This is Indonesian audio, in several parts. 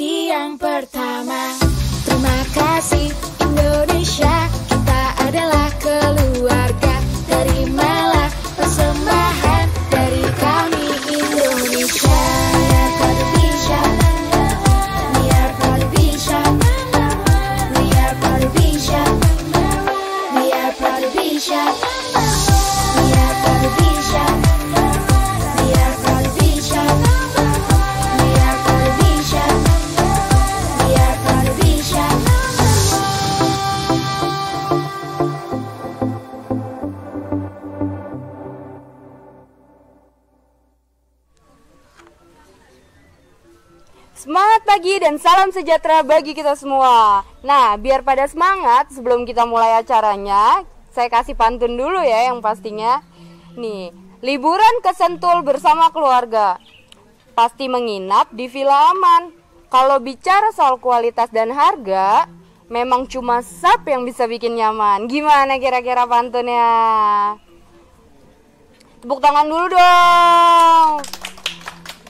Jadi yang pertama. Terima kasih salam sejahtera bagi kita semua. Nah, biar pada semangat sebelum kita mulai acaranya, saya kasih pantun dulu ya yang pastinya. Nih, liburan ke Sentul bersama keluarga. Pasti menginap di villa aman. Kalau bicara soal kualitas dan harga, memang cuma SAP yang bisa bikin nyaman. Gimana kira-kira pantunnya? Tepuk tangan dulu dong.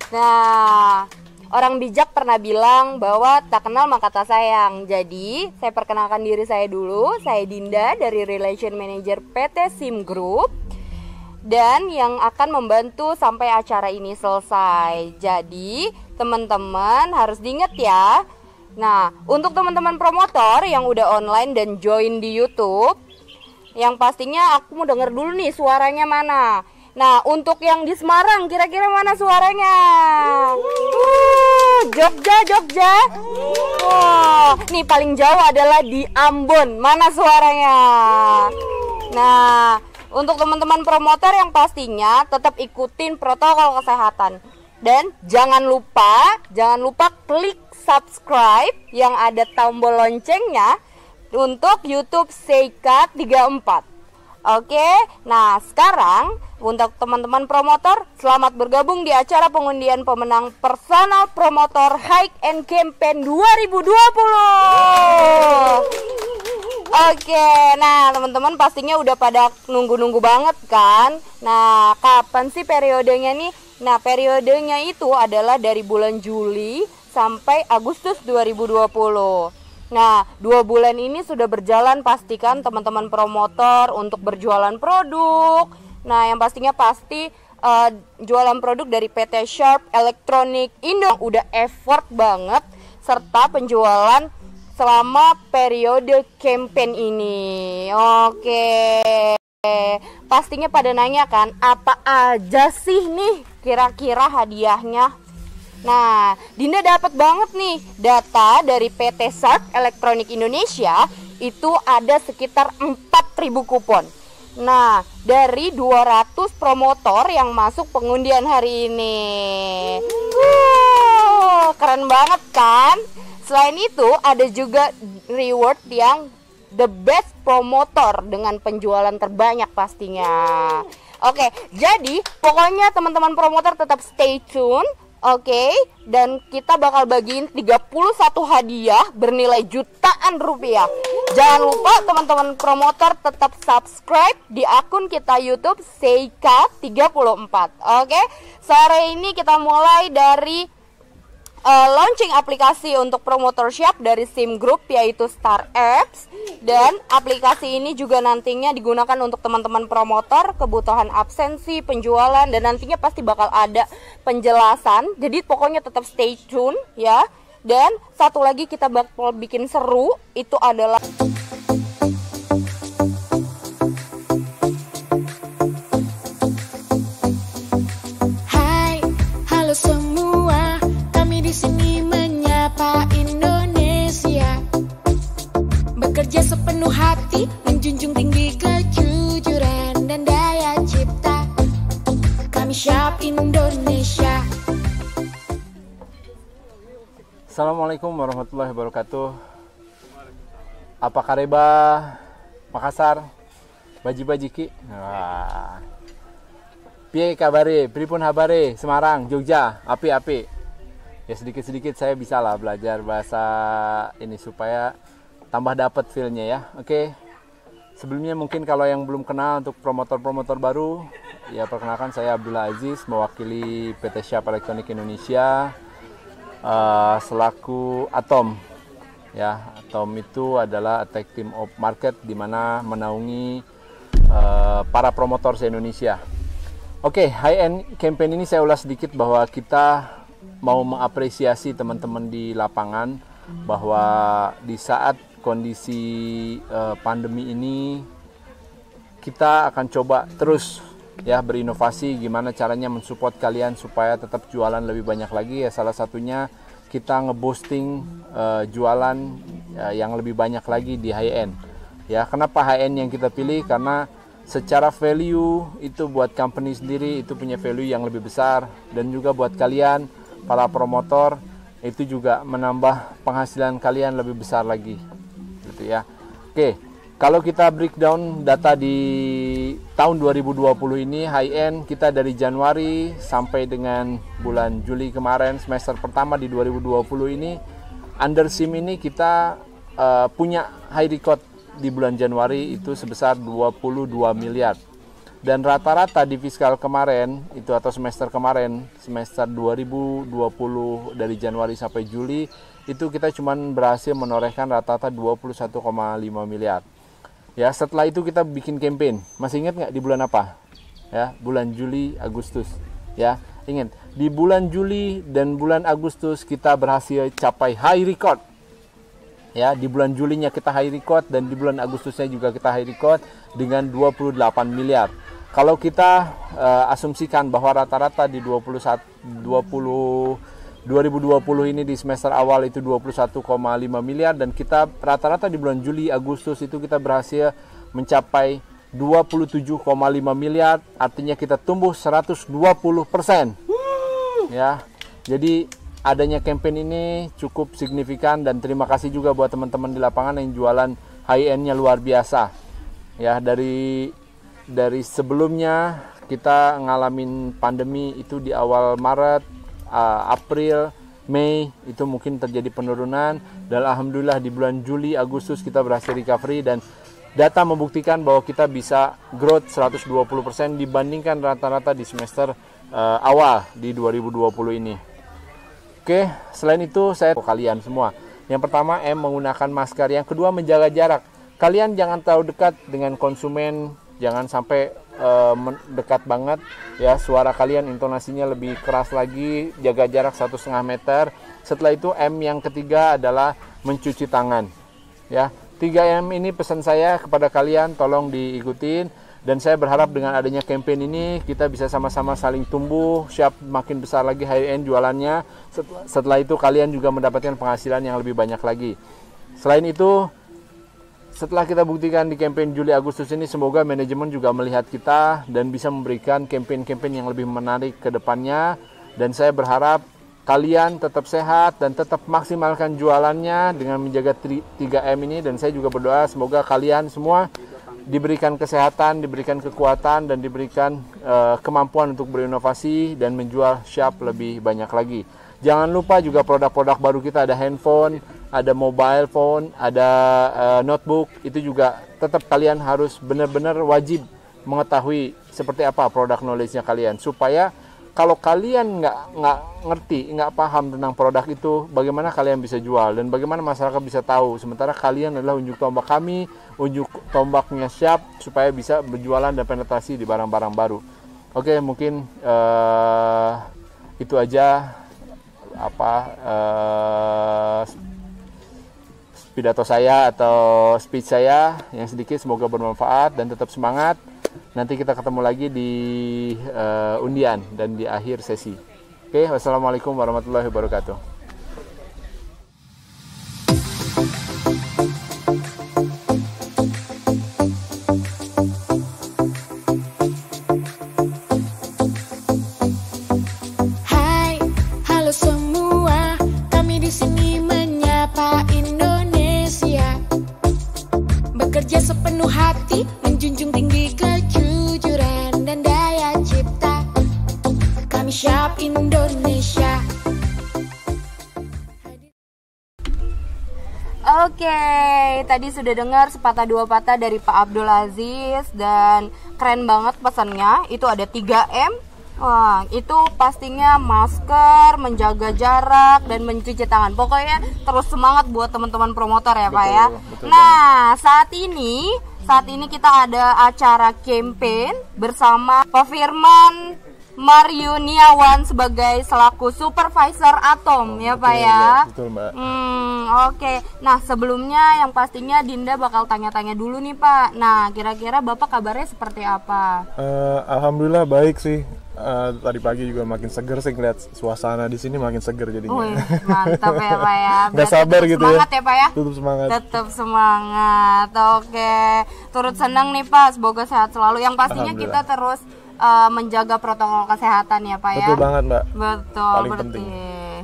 Nah, orang bijak pernah bilang bahwa tak kenal maka tak sayang. Jadi, saya perkenalkan diri saya dulu. Saya Dinda dari Relation Manager PT Sim Group dan yang akan membantu sampai acara ini selesai. Jadi, teman-teman harus diingat ya. Nah, untuk teman-teman promotor yang udah online dan join di YouTube, yang pastinya aku mau denger dulu nih suaranya mana. Nah, untuk yang di Semarang, kira-kira mana suaranya? Uh, Jogja, Jogja. Wah, nih paling jauh adalah di Ambon. Mana suaranya? Nah, untuk teman-teman promotor yang pastinya tetap ikutin protokol kesehatan. Dan jangan lupa, jangan lupa klik subscribe yang ada tombol loncengnya untuk YouTube Seika 34. Oke, nah sekarang untuk teman-teman promotor, selamat bergabung di acara pengundian pemenang personal promotor Hike and Campaign 2020. Oke, nah teman-teman pastinya udah pada nunggu-nunggu banget kan? Nah, kapan sih periodenya nih? Nah, periodenya itu adalah dari bulan Juli sampai Agustus 2020. Nah, dua bulan ini sudah berjalan pastikan teman-teman promotor untuk berjualan produk. Nah, yang pastinya pasti eh, jualan produk dari PT Sharp Electronic Indo udah effort banget serta penjualan selama periode campaign ini. Oke. Pastinya pada nanya kan, apa aja sih nih kira-kira hadiahnya? Nah, Dinda dapat banget nih data dari PT Sharp Electronic Indonesia itu ada sekitar 4000 kupon. Nah, dari 200 promotor yang masuk pengundian hari ini. Wow, keren banget kan? Selain itu, ada juga reward yang the best promotor dengan penjualan terbanyak pastinya. Oke, jadi pokoknya teman-teman promotor tetap stay tune Oke, dan kita bakal bagiin 31 hadiah bernilai jutaan rupiah. Jangan lupa teman-teman promotor tetap subscribe di akun kita YouTube Seika 34. Oke, sore ini kita mulai dari uh, launching aplikasi untuk promotorship dari SIM Group yaitu Star Apps dan aplikasi ini juga nantinya digunakan untuk teman-teman promotor kebutuhan absensi, penjualan dan nantinya pasti bakal ada penjelasan. Jadi pokoknya tetap stay tune ya. Dan satu lagi kita bakal bikin seru itu adalah Sepenuh hati, menjunjung tinggi kejujuran dan daya cipta. Kami Shop Indonesia. Assalamualaikum warahmatullahi wabarakatuh. Apa kareba Makassar? Baji-baji ki. Wah. Piye kabare? Pripun habare? Semarang, Jogja, api-api. Ya sedikit-sedikit saya bisa lah belajar bahasa ini supaya tambah dapat feel-nya ya. Oke. Sebelumnya mungkin kalau yang belum kenal untuk promotor-promotor baru, ya perkenalkan saya Abdullah Aziz mewakili PT Shop Elektronik Indonesia uh, selaku Atom. Ya, Atom itu adalah Attack Team of Market di mana menaungi uh, para promotor se-Indonesia. Oke, high end campaign ini saya ulas sedikit bahwa kita mau mengapresiasi teman-teman di lapangan bahwa di saat kondisi uh, pandemi ini kita akan coba terus ya berinovasi gimana caranya mensupport kalian supaya tetap jualan lebih banyak lagi. Ya salah satunya kita ngeboosting uh, jualan uh, yang lebih banyak lagi di high end. Ya kenapa high end yang kita pilih? Karena secara value itu buat company sendiri itu punya value yang lebih besar. Dan juga buat kalian para promotor itu juga menambah penghasilan kalian lebih besar lagi ya oke kalau kita breakdown data di tahun 2020 ini high end kita dari Januari sampai dengan bulan Juli kemarin semester pertama di 2020 ini under SIM ini kita uh, punya high record di bulan Januari itu sebesar 22 miliar. Dan rata-rata di fiskal kemarin itu atau semester kemarin semester 2020 dari Januari sampai Juli itu kita cuman berhasil menorehkan rata-rata 21,5 miliar. Ya, setelah itu kita bikin campaign. Masih ingat nggak di bulan apa? Ya, bulan Juli, Agustus. Ya, ingat di bulan Juli dan bulan Agustus kita berhasil capai high record. Ya, di bulan Julinya kita high record dan di bulan Agustusnya juga kita high record dengan 28 miliar. Kalau kita uh, asumsikan bahwa rata-rata di 21 20 2020 ini di semester awal itu 21,5 miliar dan kita rata-rata di bulan Juli Agustus itu kita berhasil mencapai 27,5 miliar artinya kita tumbuh 120 persen. Ya jadi adanya campaign ini cukup signifikan dan terima kasih juga buat teman-teman di lapangan yang jualan high endnya luar biasa. Ya dari dari sebelumnya kita ngalamin pandemi itu di awal Maret uh, April, Mei itu mungkin terjadi penurunan dan alhamdulillah di bulan Juli, Agustus kita berhasil recovery dan data membuktikan bahwa kita bisa growth 120% dibandingkan rata-rata di semester uh, awal di 2020 ini. Oke, selain itu saya kalian semua. Yang pertama M menggunakan masker, yang kedua menjaga jarak. Kalian jangan terlalu dekat dengan konsumen, jangan sampai uh, dekat banget. Ya suara kalian intonasinya lebih keras lagi jaga jarak satu setengah meter. Setelah itu M yang ketiga adalah mencuci tangan. Ya 3M ini pesan saya kepada kalian tolong diikutin. Dan saya berharap dengan adanya campaign ini kita bisa sama-sama saling tumbuh. Siap makin besar lagi high end jualannya. Setelah, setelah itu kalian juga mendapatkan penghasilan yang lebih banyak lagi. Selain itu setelah kita buktikan di campaign Juli Agustus ini semoga manajemen juga melihat kita dan bisa memberikan campaign-campaign yang lebih menarik ke depannya dan saya berharap kalian tetap sehat dan tetap maksimalkan jualannya dengan menjaga 3M ini dan saya juga berdoa semoga kalian semua diberikan kesehatan, diberikan kekuatan dan diberikan uh, kemampuan untuk berinovasi dan menjual shop lebih banyak lagi. Jangan lupa juga produk-produk baru kita ada handphone, ada mobile phone, ada uh, notebook, itu juga tetap kalian harus benar-benar wajib mengetahui seperti apa produk knowledge-nya kalian. Supaya kalau kalian nggak nggak ngerti nggak paham tentang produk itu bagaimana kalian bisa jual? Dan bagaimana masyarakat bisa tahu? Sementara kalian adalah unjuk tombak kami unjuk tombaknya siap supaya bisa berjualan dan penetrasi di barang-barang baru. Oke mungkin uh, itu aja. Apa eh, pidato saya atau speech saya yang sedikit semoga bermanfaat dan tetap semangat. Nanti kita ketemu lagi di eh, undian dan di akhir sesi. Oke, wassalamualaikum warahmatullahi wabarakatuh. Menjunjung tinggi kejujuran dan daya cipta. Kami Shop Indonesia. Oke, tadi sudah dengar sepatah dua patah dari Pak Abdul Aziz dan keren banget pesannya. Itu ada 3M. Wah, itu pastinya masker, menjaga jarak dan mencuci tangan. Pokoknya terus semangat buat teman-teman promotor ya, Pak ya. betul Nah, saat ini saat ini kita ada acara campaign bersama Pak Firman Mariuniawan sebagai selaku supervisor Atom ya, Pak Betul, ya. Mbak. Betul, Mbak. Hmm, oke. Nah, sebelumnya yang pastinya Dinda bakal tanya-tanya dulu nih, Pak. Nah, kira-kira Bapak kabarnya seperti apa? Eh, Alhamdulillah baik sih. Eh, tadi pagi juga makin seger sih ngeliat suasana di sini makin seger jadinya. Wih, mantap ya, Pak ya. Berarti sabar gitu ya. Semangat ya, Pak ya. Tutup semangat. Tetap semangat. Oke. Turut senang nih, Pak. Semoga sehat selalu. Yang pastinya kita terus eh, menjaga protokol kesehatan ya, Pak ya. Betul banget mbak. Betul, Paling berarti. penting.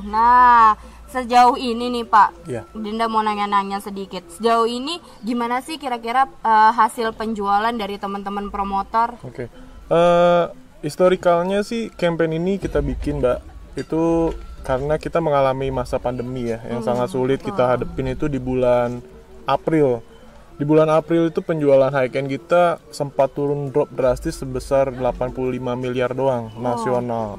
Nah, sejauh ini nih Pak, Iya. Dinda mau nanya-nanya sedikit. Sejauh ini gimana sih kira-kira eh, hasil penjualan dari teman-teman promotor? Oke. Eh, historikalnya sih campaign ini kita bikin mbak itu karena kita mengalami masa pandemi ya yang sangat sulit kita hadepin itu di bulan April. Di bulan April itu penjualan high end kita sempat turun drop drastis sebesar 85 miliar doang nasional.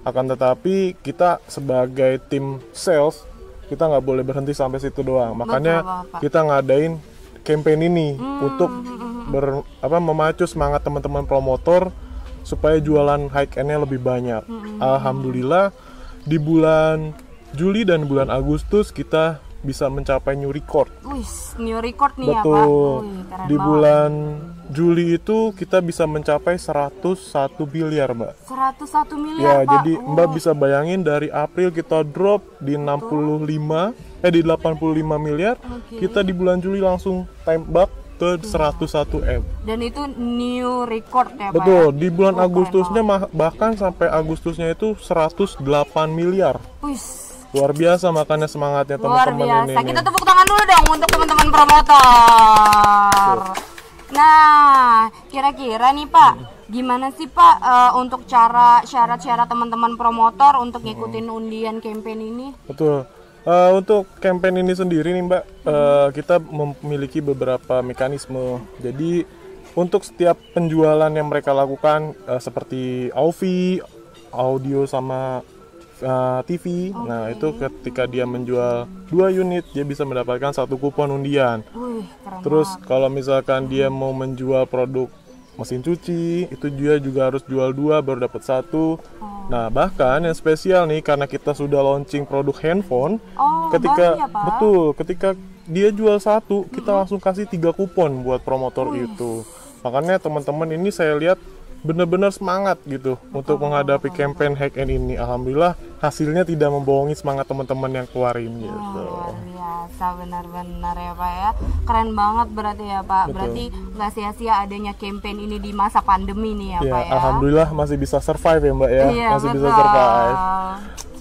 Akan tetapi kita sebagai tim sales kita nggak boleh berhenti sampai situ doang. Makanya Bapak. kita ngadain campaign ini untuk ber, apa memacu semangat teman-teman promotor supaya jualan high end-nya lebih banyak. Alhamdulillah di bulan Juli dan bulan Agustus kita bisa mencapai new record. Wih, new record nih ya Pak. Betul. Wih, keren Di banget. bulan Juli itu kita bisa mencapai 101 miliar, Mbak. 101 miliar Ya, Pak. jadi Oh, Mbak bisa bayangin dari April kita drop di 65 eh di 85 miliar, Oke. kita di bulan Juli langsung time back ke 101 M. Dan itu new record ya Pak. Betul, ya? di bulan Oh, Agustusnya bahkan sampai Agustusnya itu 108 miliar. Wih, Luar biasa makanya semangatnya luar teman-teman ini. biasa. nih. Kita tepuk tangan dulu dong untuk teman-teman promotor. Nah, kira-kira nih Pak, gimana sih Pak eh, untuk cara syarat-syarat teman-teman promotor untuk ngikutin undian campaign ini? Betul. Eh, untuk campaign ini sendiri nih Mbak, eh, kita memiliki beberapa mekanisme. Jadi untuk setiap penjualan yang mereka lakukan eh, seperti AUVI, audio sama eh, TV. Nah, itu ketika dia menjual dua unit, dia bisa mendapatkan satu kupon undian. Wih, keren Terus banget. kalau misalkan dia mau menjual produk mesin cuci, itu dia juga harus jual dua baru dapat satu. Nah bahkan yang spesial nih karena kita sudah launching produk handphone, Oh, ketika ya, Pak? betul, ketika dia jual satu, kita langsung kasih tiga kupon buat promotor itu. Makanya teman-teman ini saya lihat benar-benar semangat gitu untuk menghadapi campaign hack end ini. Alhamdulillah hasilnya tidak membohongi semangat teman-teman yang keluarin gitu. Luar biasa benar-benar ya Pak ya Keren banget berarti ya Pak Betul. Berarti nggak sia-sia adanya campaign ini di masa pandemi nih ya, Ya, Pak ya alhamdulillah masih bisa survive ya Mbak ya, Iya masih betul bisa survive.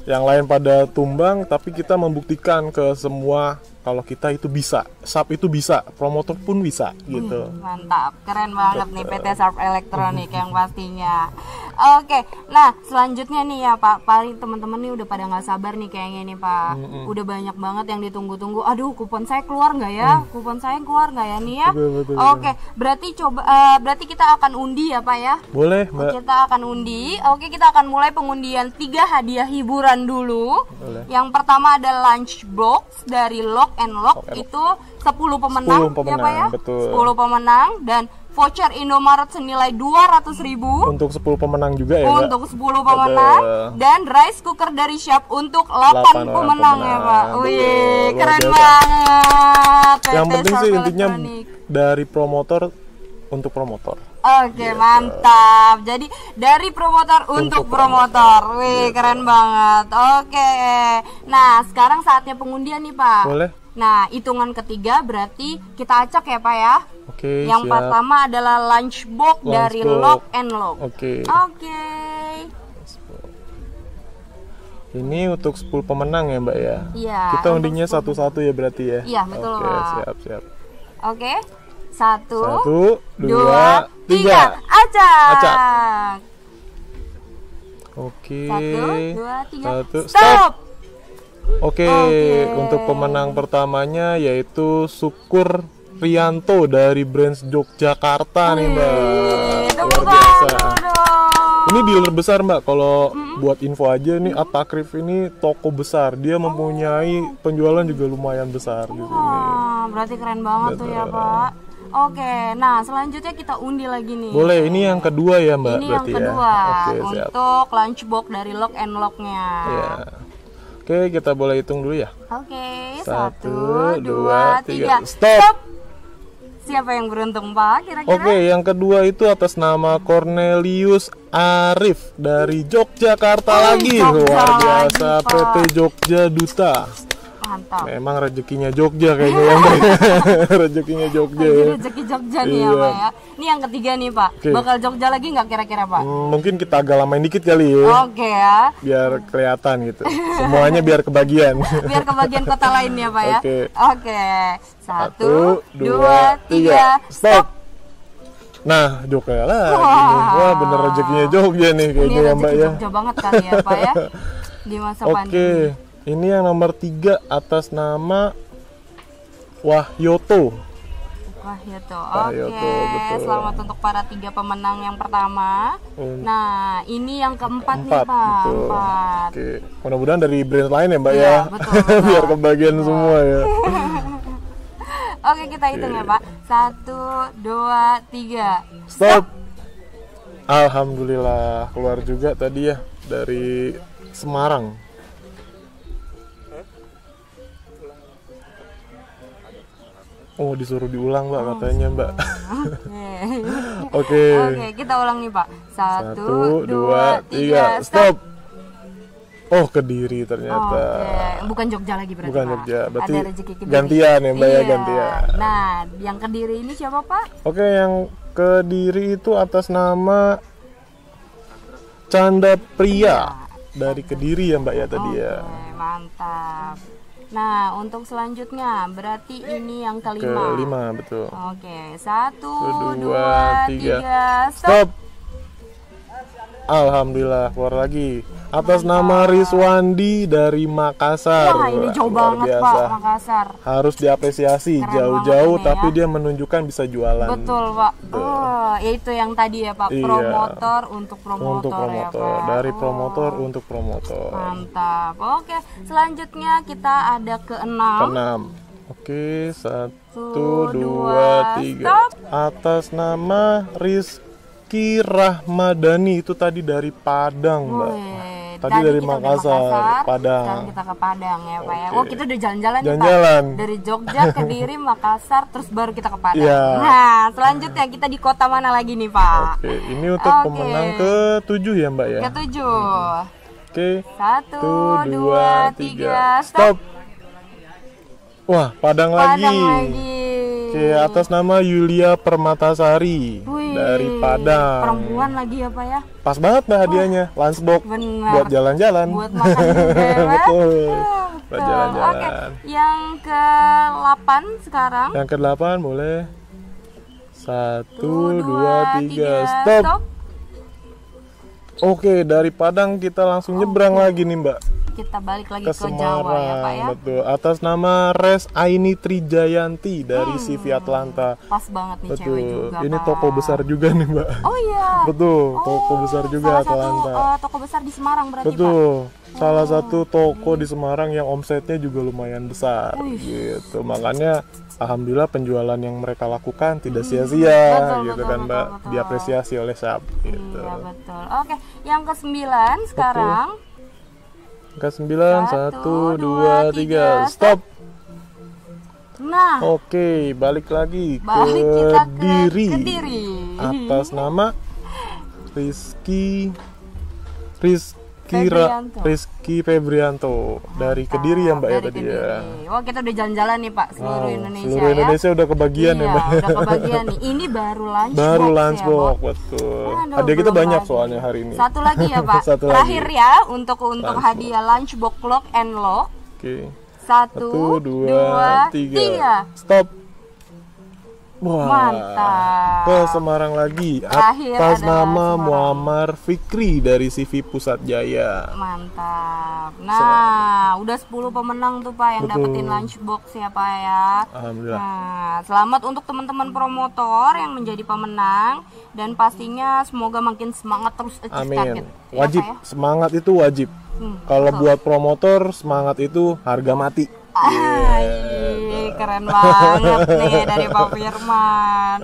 Yang lain pada tumbang, tapi kita membuktikan ke semua kalau kita itu bisa, SAP itu bisa, promotor pun bisa gitu. Mantap, keren banget nih PT Sharp Electronic yang pastinya Oke, nah selanjutnya nih ya Pak Paling teman-teman nih udah pada nggak sabar nih kayaknya nih Pak Udah banyak banget yang ditunggu-tunggu Aduh kupon saya keluar nggak ya? Kupon saya keluar nggak ya nih ya? Betul, betul, Oke, berarti coba eh, berarti kita akan undi ya Pak ya Boleh Mbak? Kita akan undi. Oke, kita akan mulai pengundian tiga hadiah hiburan dulu. Boleh. Yang pertama ada lunch box dari Lock and Lock. Lock and- Itu 10 pemenang, 10 pemenang, ya Pak ya? betul. 10 pemenang dan voucher Indomaret senilai 200.000 ribu Untuk 10 pemenang juga ya, untuk 10 pemenang Betul. dan rice cooker dari Shop untuk 8, Delapan orang pemenang, ya Pak. pemenang. Wih, keren biasa. banget. Yang PT penting sih intinya dari promotor untuk promotor. Oke, mantap. Jadi dari promotor untuk, promotor. Wih, keren banget. Oke. Nah, sekarang saatnya pengundian nih, Pak. Boleh? Nah, hitungan ketiga berarti kita acak ya, Pak ya. Oke, Yang siap. pertama adalah lunchbox dari Lunchbox. Lock and Lock. Oke. Oke. Ini untuk 10 pemenang ya, Mbak ya. Iya. Kita undinya 10. satu-satu ya berarti ya. Iya, betul, Oke, Pak. siap, siap. Oke. Satu, Satu, dua, dua, tiga. tiga. Acak. Acak. Oke. Satu, dua, tiga. Satu, Stop. Oke, Oke. untuk pemenang pertamanya yaitu Syukur Rianto dari Brands Yogyakarta nih, Mbak. Luar biasa. Ini dealer besar mbak, kalau buat info aja nih Atakrif ini toko besar, dia mempunyai penjualan juga lumayan besar di sini. Berarti keren banget tuh ya Pak. Oke, nah selanjutnya kita undi lagi nih. Boleh, ini yang kedua ya mbak Ini yang berarti kedua ya. Oke siap. untuk lunchbox dari Lock and Locknya. Ya. Oke kita boleh hitung dulu ya. Oke, Satu, satu, dua, dua, tiga. tiga. Stop. Siapa yang beruntung Pak? Kira-kira? Oke, yang kedua itu atas nama Cornelius Arif dari Yogyakarta lagi. Jogja Luar lagi, biasa Pak. PT Jogja Duta. Mantap. Memang rezekinya Jogja kayaknya ya Mbak. rezekinya Jogja ya. rezeki Jogja nih ya Iya. Pak ya. Ini yang ketiga nih Pak. Oke. Bakal Jogja lagi nggak kira-kira Pak? Hmm, mungkin kita agak lamain dikit kali ya. Oke ya. biar kelihatan gitu. Semuanya biar kebagian. Biar kebagian kota lain ya Pak ya. Oke. Oke. Satu, Satu, dua, tiga. Stop. Nah, Jogja lagi. nih. Wah, bener rezekinya Jogja nih kayaknya ya, Mbak rezeki ya. Jogja banget kali ya Pak ya. Di masa Oke. pandemi. Ini yang nomor tiga atas nama Wahyoto. Wah ya tuh. Wah, Oke. ya betul. Selamat untuk para tiga pemenang yang pertama. Un- Nah, ini yang keempat Empat, nih Pak. betul. Empat. Oke, mudah-mudahan dari brand lain ya, Mbak Iya, ya. betul, betul. biar kebagian semua ya. Oke kita hitung ya Pak. Satu, dua, tiga. Stop. Alhamdulillah keluar juga tadi ya dari Semarang. Oh disuruh diulang mbak katanya mbak. Oke. Oke, kita ulang nih Pak. Satu, Satu, dua, tiga, tiga, stop. Oh kediri ternyata. Oke, bukan Jogja lagi berarti Bukan Pak. Jogja, berarti Ada rezeki Kediri. gantian ya, Mbak, ya, Iya. gantian. Nah, yang Kediri ini siapa Pak? Oke yang kediri itu atas nama Canda Pria dari kediri ya mbak ya tadi ya. Oke, mantap. Nah, untuk selanjutnya berarti ini yang kelima. Kelima betul. Oke, satu, Dua, dua, tiga. tiga, stop. Stop. Alhamdulillah keluar lagi atas nama Rizwandi dari Makassar. Wah, ini jauh Luar banget biasa. Pak, Makassar. Harus diapresiasi jauh-jauh tapi ya. dia menunjukkan bisa jualan. Betul, Pak. Oh, ya itu yang tadi ya, Pak. Iya. Promotor untuk promotor, Untuk ya, promotor, Pak. dari Oh, promotor untuk promotor. Mantap. Oke, selanjutnya kita ada keenam. Keenam. Oke, satu, dua, dua, tiga. stop. Atas nama Rizky Rahmadani itu tadi dari Padang, Mbak. Wih, Tadi dari kita udah Makassar, Padang. Sekarang kita ke Padang ya, Pak ya. Oh, kita udah jalan-jalan nih, Pak. Jalan-jalan. Dari Jogja ke Diri, Makassar, terus baru kita ke Padang. Iya. Nah, selanjutnya kita di kota mana lagi nih, Pak? Oke, ini untuk Oke. pemenang ke-7 ya, Mbak ya. Ketujuh. Oke. Satu, Satu, dua, tiga, stop. Stop. Wah, Padang, Padang lagi. lagi. Oke, atas nama Yulia Permatasari Wih, dari Padang. Perempuan lagi ya, Pak ya? Pas banget hadiahnya, lunchbox Benar. buat jalan-jalan. Buat makan ya, Pak? Betul. Ah, Buat jalan-jalan. Oke, yang ke-8 sekarang. Yang ke-8 boleh. Satu, Satu, dua, tiga, stop. Oke, dari Padang kita langsung nyebrang lagi nih mbak Kita balik lagi ke ke, Jawa ya, Pak ya. Betul. Atas nama Res Aini Trijayanti dari Hmm. CV Atlanta. Pas banget nih cewek Betul. juga, Ini Pak. toko besar juga nih mbak. Oh iya. Betul, toko Oh, besar juga salah satu Atlanta. eh, toko besar di Semarang berarti, Pak. Betul. Salah satu toko di Semarang yang omsetnya juga lumayan besar Wih. gitu. Makanya alhamdulillah penjualan yang mereka lakukan tidak sia-sia Hmm, gitu betul, kan betul, mbak betul. diapresiasi oleh SAP gitu Iya betul. Oke, yang ke sembilan sekarang. angka sembilan Satu, satu dua, tiga, tiga stop Nah, oke balik lagi balik ke kita ke diri Kediri. atas nama Rizky Rizky Ra- Febrianto. Rizky Febrianto dari Kediri ya mbak ya Dari tadi ya. Wah, kita udah jalan-jalan nih, Pak, seluruh Wow, Indonesia seluruh ya. Indonesia udah kebagian iya, ya mbak udah kebagian nih. Ini baru lunch baru box lunchbox ya, betul Aduh, hadiah kita banyak lagi. soalnya hari ini Satu lagi ya, Pak. Satu lagi. Terakhir ya untuk untuk Lunchbox. hadiah lunchbox lock and lock. oke Satu, satu dua, tiga. stop Wah, Mantap. ke Semarang lagi Terakhir atas nama Semarang. Muammar Fikri dari CV Pusat Jaya. Mantap. Nah, udah 10 pemenang tuh Pak yang Betul. dapetin lunchbox ya Pak ya. Alhamdulillah. Nah, selamat untuk teman-teman promotor yang menjadi pemenang dan pastinya semoga makin semangat terus achieve Amin. target. Ya, Wajib ya? semangat itu wajib. Hmm, Kalau buat promotor semangat itu harga mati. Ay, keren banget nih dari Pak Firman.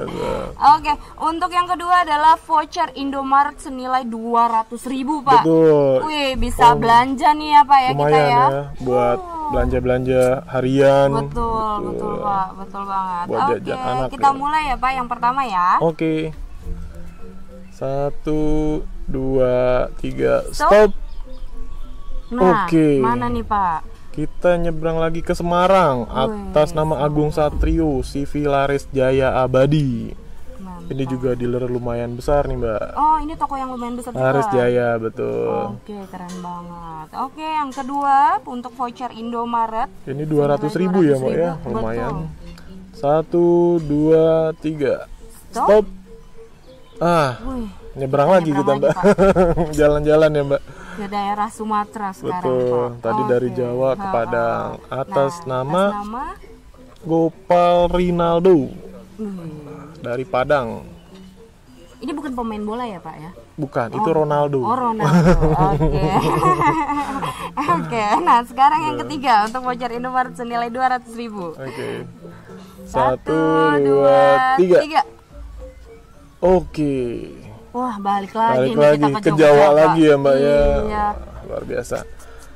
Oke, untuk yang kedua adalah voucher Indomaret senilai 200.000 ribu Pak. Betul. Wih, bisa belanja nih ya Pak ya kita ya. ya buat belanja-belanja harian. Betul, betul Pak, betul banget. Buat Oke, jajan anak kita ya. mulai ya Pak. Yang pertama ya. Oke. Satu, dua, tiga, Stop. stop. Nah, Oke. mana nih Pak? Kita nyebrang lagi ke Semarang atas nama Agung Satrio, CV Laris Jaya Abadi. Mantap. Ini juga dealer lumayan besar nih mbak. Oh, ini toko yang lumayan besar juga. Laris Jaya betul. Oke, keren banget. Oke, yang kedua untuk voucher Indomaret. Ini 200 ribu ya mbak ya, 200.000, lumayan. Satu, dua, tiga, Stop. stop. Ah, Wih, nyebrang lagi kita mbak. Jalan-jalan ya mbak. Ke daerah Sumatera sekarang Betul. Pak. Tadi dari Oke. Jawa ke. Padang. Atas Nah, nama atas nama Gopal Rinaldo Hmm. dari Padang. Ini bukan pemain bola ya, Pak ya? Bukan, itu Ronaldo. Oh, Ronaldo. Oke. Oke, nah sekarang yang ketiga untuk voucher Indomaret senilai 200.000 ribu. Oke. Satu, dua, tiga. Oke. Wah, balik lagi Balik nih lagi kita ke Jogja, Jawa lagi ya Mbak ya. Iya. Luar biasa.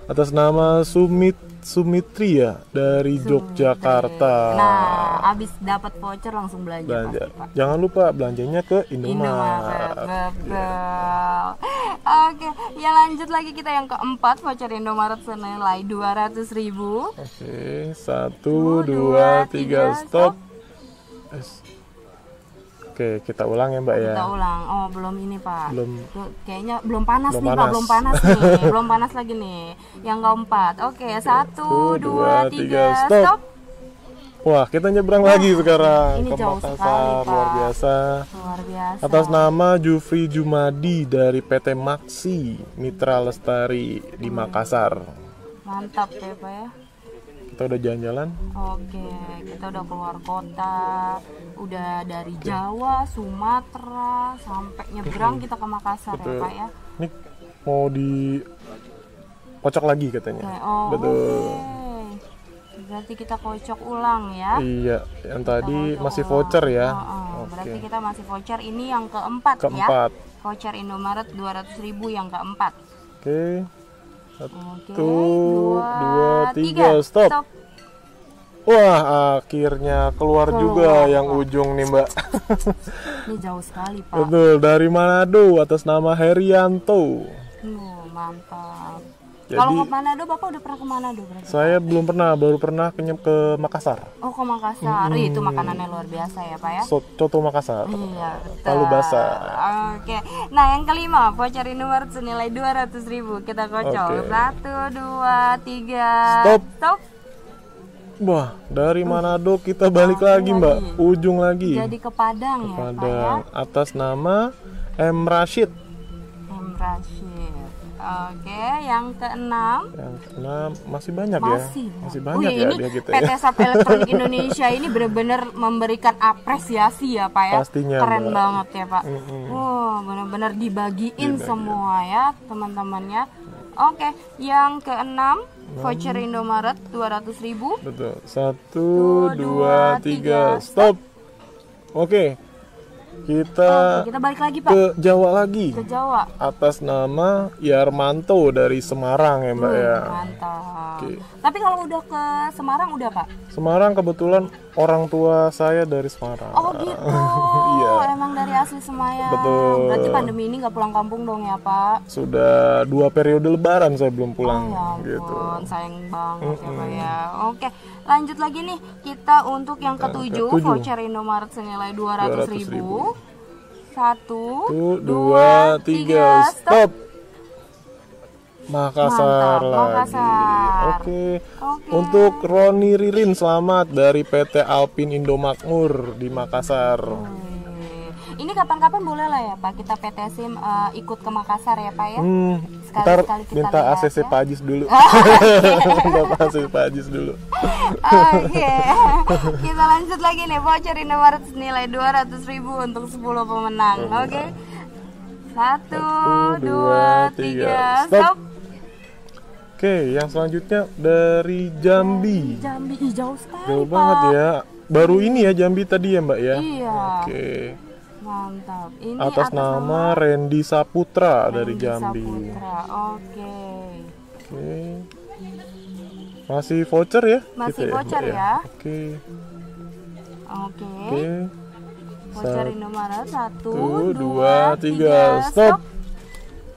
Atas nama Sumit Sumitri ya dari Yogyakarta. Nah, abis dapat voucher langsung belanja, belanja. pasti, Pak. Jangan lupa belanjanya ke Indomaret, betul. Oke, ya lanjut lagi kita yang keempat voucher Indomaret senilai 200.000 ribu. Oke, satu, dua, tiga, stop. Es. Oke, kita ulang ya Mbak ya. Kita ulang. Oh, belum ini, Pak. Belum. Kayaknya belum panas Belum nih, Pak. panas. Belum panas nih. belum panas lagi nih. Yang keempat. Oke, satu, dua, tiga, stop. Wah, kita nyebrang lagi sekarang Ini ke jauh Makassar, sekali, luar Pak. biasa. Luar biasa. Atas nama Jufri Jumadi dari PT Maxi Mitra Lestari di Makassar. Mantap ya, Pak ya. Kita udah jalan-jalan. Oke, kita udah keluar kota, udah dari Jawa, Sumatera, sampai nyebrang kita ke Makassar ya Betul. Pak ya. Ini mau di kocok lagi katanya. Oke, oh, Betul. oke. Berarti kita kocok ulang ya. Iya, yang tadi Kocok masih ulang. voucher ya. Oh, oh, Oke. Berarti kita masih voucher ini yang keempat, Keempat. ya. Voucher Indomaret 200.000 yang keempat. Oke. Oke. Satu, dua, tiga, stop. Wah, akhirnya keluar, juga yang ujung nih, Mbak. Ini jauh sekali, Pak. Betul, dari Manado atas nama Herianto. Uh, mantap. Jadi- Kalau ke Manado, Bapak udah pernah ke Manado berarti? Saya belum pernah, baru pernah ke, ke Makassar. Oh, ke Makassar. Ih, Itu makanannya luar biasa ya, Pak ya. So, coto Makassar. Iya, betul. Palu basah. Oke. Nah, yang kelima, voucher Indomaret senilai 200.000 ribu Kita kocok. Oke. Satu, dua, tiga. Stop. Stop. Wah, dari Manado kita balik lagi, Mbak. Ujung lagi. Jadi ke Padang ya, Pak ya. Padang atas nama M Rashid. M. Rashid. Oke, yang keenam Yang keenam masih banyak masih ya. Masih banyak Wih, ya ini dia kita PT ya. SAP Elektronik Indonesia ini benar-benar memberikan apresiasi ya Pak ya. Pastinya, Keren Mbak. banget ya Pak. Wow, benar-benar dibagiin semua ya teman-temannya. Oke, yang keenam voucher Indomaret 200 ribu. Betul. Satu, dua, tiga, stop. Oke. Kita Kita balik lagi Pak ke Jawa lagi. ke Jawa. Atas nama Yarmanto dari Semarang ya Mbak ya. Mantap. Oke. Tapi kalau udah ke Semarang udah Pak? Semarang kebetulan orang tua saya dari Semarang. Oh gitu. Iya. Emang dari asli Semayang. Betul. Berarti pandemi ini nggak pulang kampung dong ya Pak? Sudah dua periode lebaran saya belum pulang Oh ya ampun, gitu. sayang banget ya Pak ya. Oke, lanjut lagi nih kita untuk yang ketujuh, ketujuh. voucher Indomaret senilai 200 ribu. Satu, Satu, dua, tiga, stop. Makassar Mantap, lagi. Makassar. Oke. Oke. Untuk Roni Ririn selamat dari PT Alpin Indomakmur di Makassar. Wih. Ini kapan-kapan boleh lah ya Pak kita PT SIM eh, ikut ke Makassar ya Pak ya. Hmm, Sekali-sekali ntar kita minta lihat ACC ya. Pak Ajis dulu. minta ACC Pak Ajis dulu. Oke, kita lanjut lagi nih voucher Indomaret senilai 200 ribu untuk 10 pemenang. Oke, satu, dua, tiga, Stop. stop. Oke, yang selanjutnya dari Jambi. Jambi Ih, jauh sekali Jauh Pak. banget ya. Baru ini ya Jambi tadi ya Mbak ya. Iya, Oke. Mantap. Ini Atas nama Randy Saputra dari Randy Jambi. Saputra. Oke, Oke. Masih voucher ya? Masih Kita voucher Mbak ya. Oke. oke. Oke. Voucher Indomaret satu, dua, dua, tiga, tiga, stop.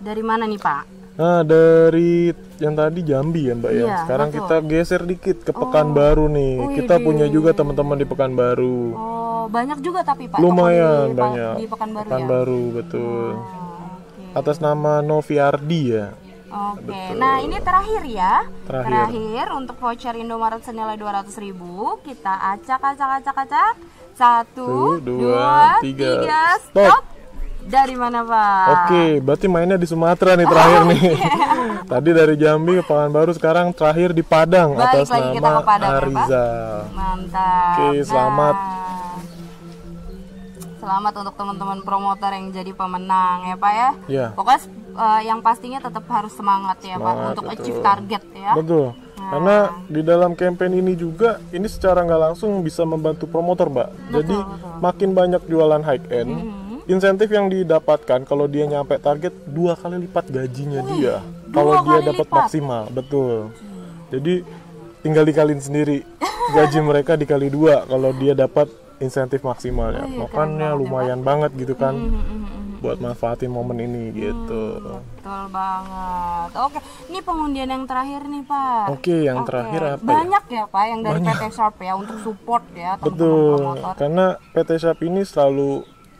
Dari mana nih Pak? Nah, dari yang tadi Jambi ya, Mbak ya. Iya, Sekarang betul. kita geser dikit ke Pekanbaru nih. Wih, Kita punya juga teman-teman di Pekanbaru. Oh, banyak juga tapi Pak. Lumayan di, banyak. Di Pekanbaru, ya. Pekanbaru, betul. Oh, Oke. Atas nama Noviardi ya. Oke, nah ini terakhir ya. Terakhir. untuk voucher Indomaret senilai 200 ribu kita acak acak acak acak. Satu, dua, dua, tiga, tiga, stop. stop. Dari mana Pak? Oke, berarti mainnya di Sumatera nih terakhir nih. Tadi dari Jambi ke Pekanbaru, sekarang terakhir di Padang Balik atas lagi kita nama ke Padang ya. Mantap. Oke, selamat. Nah, Selamat untuk teman-teman promotor yang jadi pemenang ya Pak ya. Ya. Pokoknya eh, yang pastinya tetap harus semangat ya Pak untuk betul. achieve target ya. Betul. Karena di dalam campaign ini juga ini secara nggak langsung bisa membantu promotor, Mbak. Jadi makin banyak jualan high end, Mm-hmm. insentif yang didapatkan kalau dia nyampe target dua kali lipat gajinya dia. Kalau dia dapat lipat? maksimal, betul. Jadi tinggal dikalin sendiri gaji mereka dikali dua kalau dia dapat insentif maksimalnya. Oh iya, Makanya lumayan banget gitu kan Mm-hmm. buat manfaatin momen ini gitu. Betul banget. Oke, ini pengundian yang terakhir nih Pak. Oke, yang Oke. terakhir apa ya? Banyak ya Pak yang dari PT Sharp ya untuk support ya teman-teman Betul, promotor. karena PT Sharp ini selalu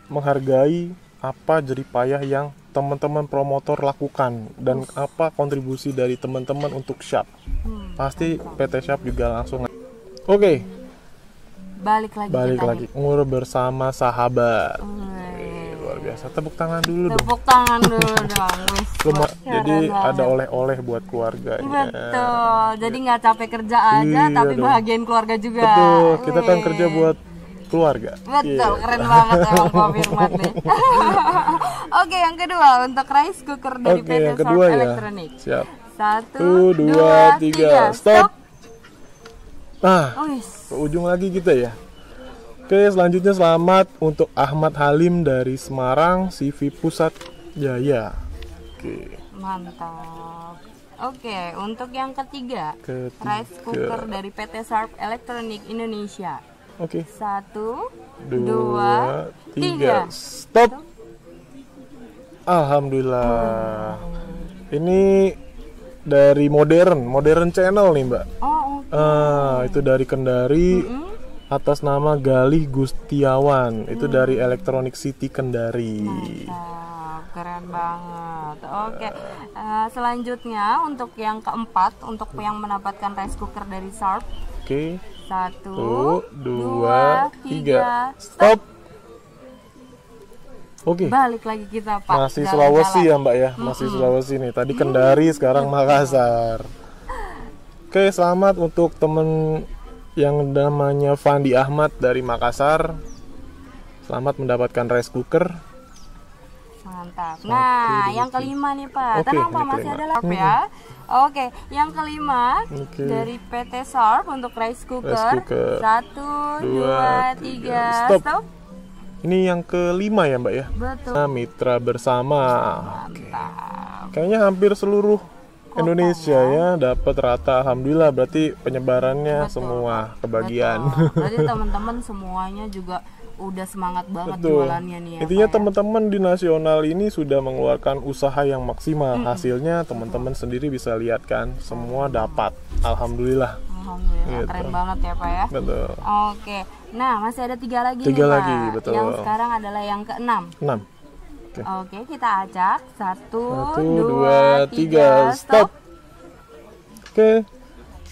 menghargai apa jerih payah yang teman-teman promotor lakukan dan apa kontribusi dari teman-teman untuk Sharp. Hmm, Pasti PT Sharp juga langsung. Oke, Balik lagi balik kita lagi ngur bersama sahabat. nih. Luar biasa. Tepuk tangan dulu dong. Tepuk tangan dulu dong. Luma- jadi banget. ada oleh-oleh buat keluarganya. Betul. Jadi nggak capek kerja aja, Iya tapi dong. bahagiain keluarga juga. Betul, kita kan Wih. kerja buat keluarga. Betul, Iya. keren banget emang Pak Firman nih. Oke, yang kedua untuk rice cooker dari Oke, PT yang ya. Electronic. Siap. Satu, Satu, dua, tiga, stop. Nah, Wis. ke ujung lagi kita ya. Oke, selanjutnya selamat untuk Ahmad Halim dari Semarang, CV Pusat Jaya. Oke, Mantap. Oke, untuk yang ketiga, Ketiga. rice cooker dari PT Sharp Electronic Indonesia. oke. Satu, Dua, dua, tiga. Stop. Alhamdulillah. Ini dari modern, modern channel nih, Mbak. Oh, oke. Ah, itu dari Kendari atas nama Galih Gustiawan. Itu dari Electronic City Kendari. Mantap, keren banget. Oke, eh, selanjutnya untuk yang keempat, untuk yang mendapatkan rice cooker dari Sharp, Oke. satu, Satu, dua, tiga. Stop. Oke. Balik lagi kita Pak. Masih jalan-jalan. Sulawesi ya, Mbak ya. Masih Sulawesi nih. Tadi Kendari, sekarang Makassar. Oke, selamat untuk temen yang namanya Fandi Ahmad dari Makassar. Selamat mendapatkan rice cooker. Mantap. Nah, Satu, yang kelima nih Pak. Oke, Tenang Pak, masih kelima. ada lagi ya. Oke, yang kelima Oke. dari PT Sharp untuk rice cooker. Rice cooker. Satu, Dua, dua, tiga. tiga, Stop. stop. Ini yang kelima ya mbak ya. Betul. Nah, mitra bersama. Oke. Kayaknya hampir seluruh Indonesia ya dapat rata. Alhamdulillah berarti penyebarannya Betul, semua kebagian. Betul. Berarti teman-teman semuanya juga udah semangat banget Betul. jualannya nih ya. Intinya ya. teman-teman di nasional ini sudah mengeluarkan usaha yang maksimal. Hasilnya teman-teman sendiri bisa lihat kan, semua dapat. Alhamdulillah. Alhamdulillah Gitu. keren banget ya Pak ya. Betul. Oke, nah masih ada tiga lagi Tiga nih Pak. lagi, betul. Yang sekarang adalah yang keenam. 6. Oke. Oke, kita acak. Satu, Satu, dua, dua, tiga, stop. Oke.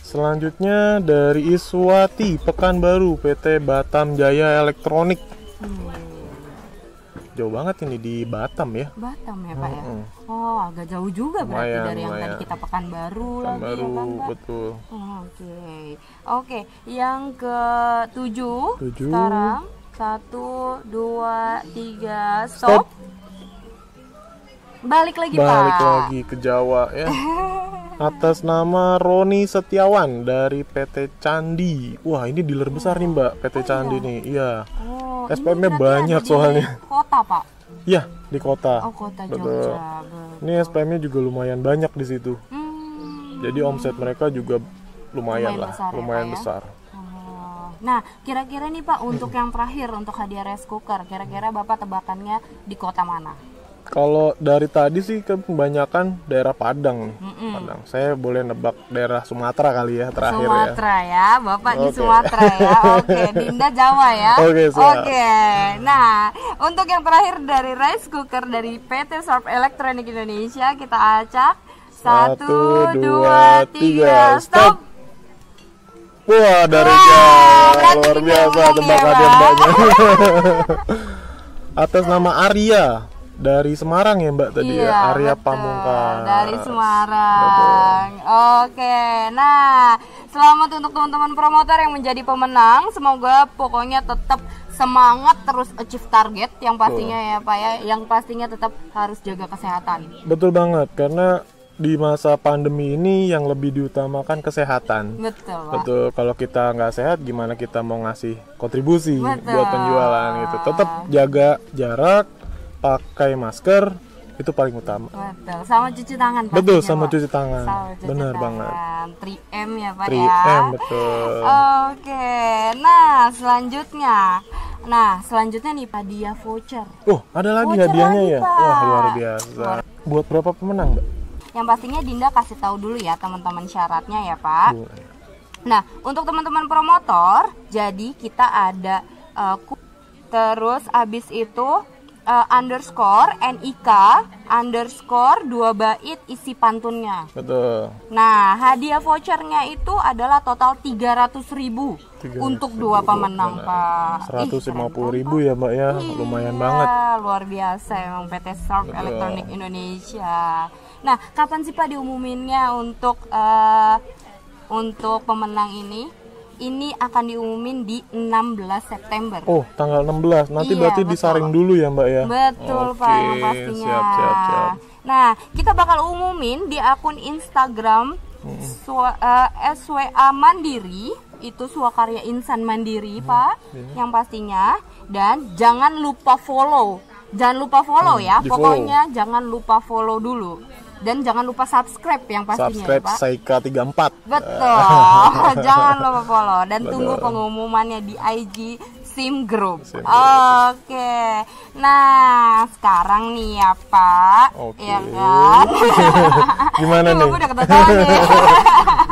Selanjutnya dari Iswati Pekanbaru PT Batam Jaya Elektronik. Jauh banget ini di Batam ya. Batam ya Pak ya. Mm-mm. Oh, agak jauh juga berarti Lumayan, dari yang tadi lumayan. kita Pekanbaru lagi Pekanbaru ya kan Pak. betul. Oke, oke. Yang ke tujuh, Tujuh. sekarang satu, dua, tiga, Stop. stop. Balik lagi Balik Pak. lagi ke Jawa ya. Atas nama Roni Setiawan dari PT Candi. Wah, ini dealer besar nih, Mbak, PT Candi nih. Iya. Oh, SPM-nya banyak soalnya. Kota Pak. Iya, di kota. Oh, kota. Jogja. betul. Ini SPM-nya juga lumayan banyak di situ. Hmm. Jadi omset mereka juga lumayan, Lumayan lah, besar ya, lumayan ya? besar. Oh. Nah, kira-kira nih Pak untuk yang terakhir untuk hadiah rice cooker, kira-kira Bapak tebakannya di kota mana? Kalau dari tadi sih kebanyakan daerah Padang nih. Mm-mm. Padang. Saya boleh nebak daerah Sumatera kali ya terakhir ya. Sumatera ya. Bapak di Oke. Sumatera ya. Oke, Dinda Jawa ya. Oke, siap. Oke. Nah, untuk yang terakhir dari rice cooker dari PT Sharp Electronic Indonesia kita acak. Satu, Satu, dua, tiga, tiga, stop. Wah, dari Wah, berarti luar biasa umum ya, banyak. Atas nama Arya dari Semarang ya Mbak tadi ya, Arya betul. Pamungkas. dari Semarang. Oke, nah selamat untuk teman-teman promotor yang menjadi pemenang. Semoga pokoknya tetap semangat terus achieve target yang pastinya ya Pak ya, yang pastinya tetap harus jaga kesehatan. Betul banget karena di masa pandemi ini yang lebih diutamakan kesehatan. Betul Pak. Betul, kalau kita nggak sehat gimana kita mau ngasih kontribusi Betul. buat penjualan gitu. Tetap jaga jarak, pakai masker, itu paling utama. Betul, sama cuci tangan Betul, sama Pak. cuci tangan. Sama cuci Benar tangan. banget. 3M ya Pak 3M ya. betul. Oke, nah selanjutnya, nah selanjutnya nih Pak dia voucher. Oh, ada lagi Voucher hadiahnya lagi, ya? Pak. Wah, luar biasa. Buat berapa pemenang, Mbak? Yang pastinya Dinda kasih tahu dulu ya teman-teman syaratnya ya Pak. Boleh. Nah, untuk teman-teman promotor, jadi kita ada uh, terus abis itu uh, underscore NIK underscore dua bait isi pantunnya. Betul. Nah, hadiah vouchernya itu adalah total 300.000 ribu 300.000 untuk dua pemenang, Pak. Ih, 150 keren ribu ya, Mbak ya. Iya, Lumayan banget. luar biasa emang PT Sharp Betul. Electronic Indonesia. Nah, kapan sih Pak diumuminnya untuk eh, untuk pemenang ini? Ini akan diumumin di 16 September. Oh, tanggal 16. Nanti Iya, berarti betul. disaring dulu ya, Mbak ya. Betul Oke, Pak, pastinya. Siap, siap, siap. Nah, kita bakal umumin di akun Instagram Swa- eh, SWA Mandiri, itu Swakarya Insan Mandiri, Pak, iya. yang pastinya. Dan jangan lupa follow. Jangan lupa follow ya. di-follow. Pokoknya jangan lupa follow dulu. Dan jangan lupa subscribe yang pastinya Subscribe ya, Pak. Saika 34. Betul. Jangan lupa follow dan tunggu Betul. pengumumannya di IG Sim Group. Sim Group. Oke. Nah, sekarang nih ya, Pak. Oke. Ya kan? Gimana nih? Bapak udah ketahuan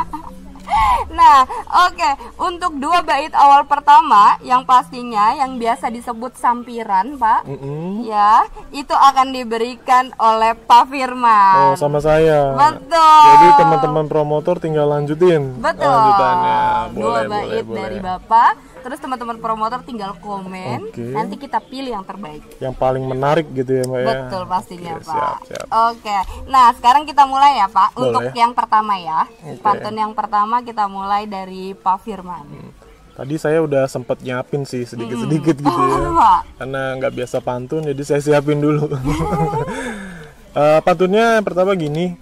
oke. Untuk dua bait awal pertama yang pastinya yang biasa disebut sampiran, Pak. Mm-mm. Ya, itu akan diberikan oleh Pak Firman. Oh, sama saya. Betul. Jadi teman-teman promotor tinggal lanjutin Betul. lanjutannya. Dua Boleh, bait boleh, dari boleh. Bapak. Terus teman-teman promotor tinggal komen. Oke. Nanti kita pilih yang terbaik. Yang paling menarik gitu ya, Mbak ya. Betul pastinya, Oke, Pak. Siap, siap. Oke. Nah, sekarang kita mulai ya, Pak. Boleh. Untuk yang pertama ya. Oke. Pantun yang pertama kita mulai dari Pak Firman. Tadi saya udah sempet nyiapin sih sedikit-sedikit gitu ya. Pak? Karena nggak biasa pantun, jadi saya siapin dulu. Eh, pantunnya yang pertama gini,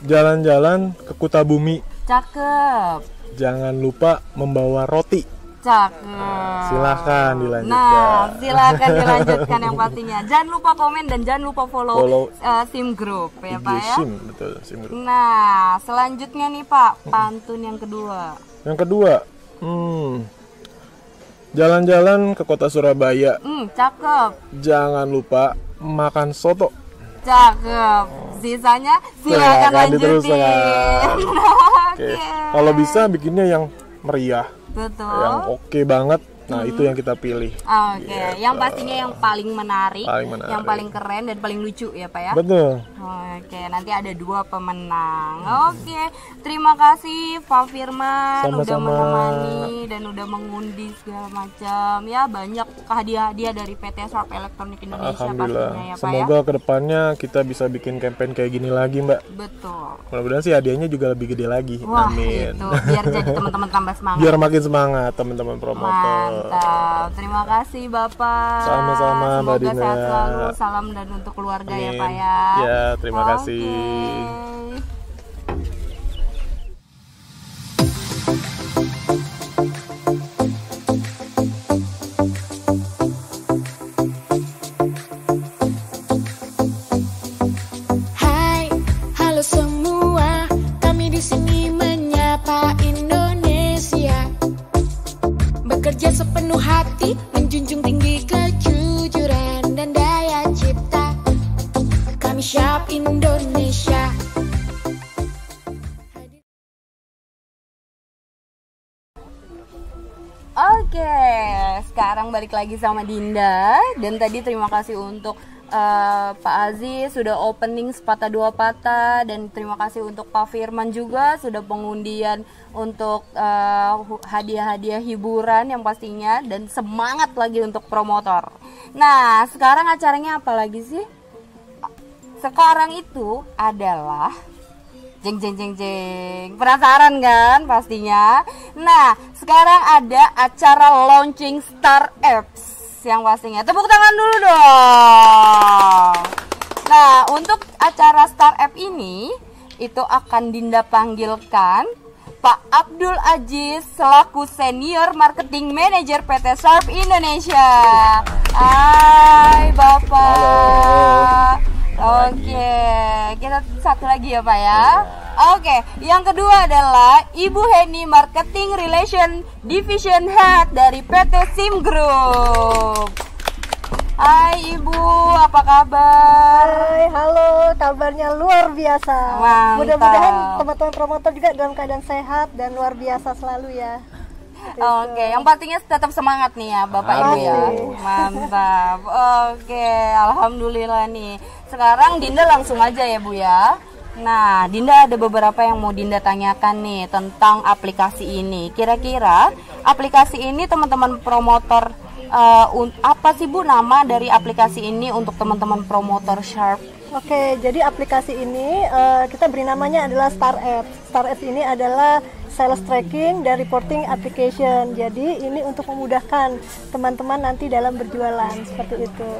jalan-jalan ke Kuta Bumi, Cakep. jangan lupa membawa roti. Cakep. Silahkan dilanjutkan. Nah, silakan dilanjutkan yang pastinya. Jangan lupa komen dan jangan lupa follow, Follow. eh, Sim Group ya, IG Pak ya. SIM, betul, SIM group. Nah, selanjutnya nih Pak, pantun yang kedua. Yang kedua, hmm, jalan-jalan ke kota Surabaya, Hmm, cakep. jangan lupa makan soto. Cakep. Sisanya silakan Silakan diteruskan. lanjutin. Oke, kalau bisa bikinnya yang meriah, Betul. yang oke banget. Nah, itu yang kita pilih. Oke, yang pastinya yang paling menarik, Paling menarik. yang paling keren dan paling lucu ya Pak ya. Betul. Oke, nanti ada dua pemenang. Oke, terima kasih Pak Firman udah Sama-sama. menemani dan udah mengundi segala macam. Ya banyak hadiah-hadiah dari PT Sharp Electronic Indonesia Alhamdulillah. pastinya ya Pak ya. Semoga ke depannya kita bisa bikin campaign kayak gini lagi, Mbak. Betul. Mudah-mudahan sih hadiahnya juga lebih gede lagi. Wah, Amin. itu biar jadi teman-teman tambah semangat. Biar makin semangat teman-teman promotor. Mantap. Terima kasih Bapak. Sama-sama, Mbak Semoga Dina. sehat selalu. Salam dan untuk keluarga ya Amin. Pak ya. Ya, terima kasih. Sekarang balik lagi sama Dinda dan tadi terima kasih untuk eh, Pak Aziz sudah opening sepatah dua patah dan terima kasih untuk Pak Firman juga sudah pengundian untuk eh, hadiah-hadiah hiburan yang pastinya dan semangat lagi untuk promotor. Nah, sekarang acaranya apa lagi sih? Sekarang itu adalah Jeng jeng jeng jeng. Penasaran kan pastinya? Nah, sekarang ada acara launching Star Apps yang pastinya. Tepuk tangan dulu dong. Nah, untuk acara Star App ini itu akan Dinda panggilkan Pak Abdul Aziz selaku Senior Marketing Manager PT Sharp Indonesia. Hai Bapak. Oke, kita satu lagi ya Pak ya. Oke, yang kedua adalah Ibu Heni Marketing Relation Division Head dari PT Sim Group. Hai Ibu, apa kabar? Hai, halo, kabarnya luar biasa. Mudah-mudahan teman-teman promotor juga dalam keadaan sehat dan luar biasa selalu ya. Oke, yang pastinya tetap semangat nih ya Bapak Ibu ya. Mantap. Oke, alhamdulillah nih. Sekarang Dinda langsung aja ya Bu ya. Nah, Dinda ada beberapa yang mau Dinda tanyakan nih tentang aplikasi ini. Kira-kira aplikasi ini teman-teman promotor un- apa sih Bu nama dari aplikasi ini untuk teman-teman promotor Sharp? Oke, jadi aplikasi ini eh, kita beri namanya adalah Star Apps. Star Apps ini adalah sales tracking dan reporting application. Jadi ini untuk memudahkan teman-teman nanti dalam berjualan seperti itu.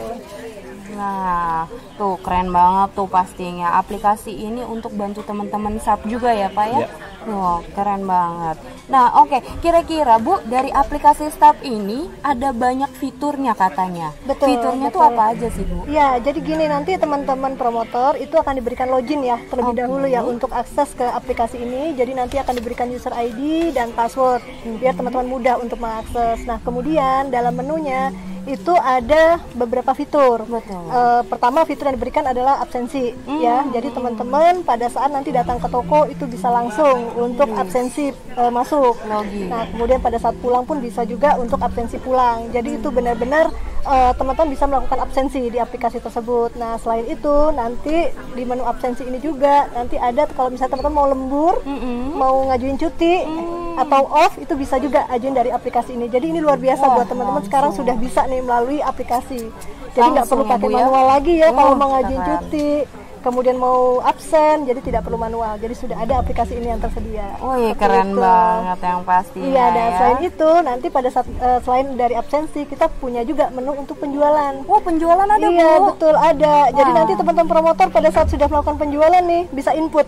Nah, tuh keren banget tuh pastinya. Aplikasi ini untuk bantu teman-teman SAP juga ya, Pak ya? Wow, keren banget. Nah, oke, kira-kira Bu, dari aplikasi SAP ini ada banyak fiturnya katanya. Betul, Fiturnya tuh betul. apa aja sih, Bu? Ya, jadi gini nanti teman-teman promotor itu akan diberikan login ya terlebih dahulu ya untuk akses ke aplikasi ini. Jadi nanti akan diberikan user ID dan password biar teman-teman mudah untuk mengakses. Nah, kemudian dalam menunya itu ada beberapa fitur. Betul. Eh, pertama fitur yang diberikan adalah absensi ya. Jadi teman-teman pada saat nanti datang ke toko itu bisa langsung untuk absensi eh, masuk. Login. Nah, kemudian pada saat pulang pun bisa juga untuk absensi pulang. Jadi itu benar-benar eh, teman-teman bisa melakukan absensi di aplikasi tersebut. Nah, selain itu nanti di menu absensi ini juga nanti ada kalau misalnya teman-teman mau lembur, mau ngajuin cuti atau off itu bisa juga ajuin dari aplikasi ini. Jadi ini luar biasa buat teman-teman sekarang sudah bisa nih melalui aplikasi. Jadi nggak perlu ya, pakai ya? manual lagi ya kalau Oh, mau ngajuin cuti kemudian mau absen jadi tidak perlu manual jadi sudah ada aplikasi ini yang tersedia Wih, Seperti keren itu. banget yang pasti. Iya, dan ya. selain itu nanti pada saat eh, selain dari absensi kita punya juga menu untuk penjualan. Oh, penjualan ada, iya, Bu. betul ada. Jadi Wah. nanti teman-teman promotor pada saat sudah melakukan penjualan nih bisa input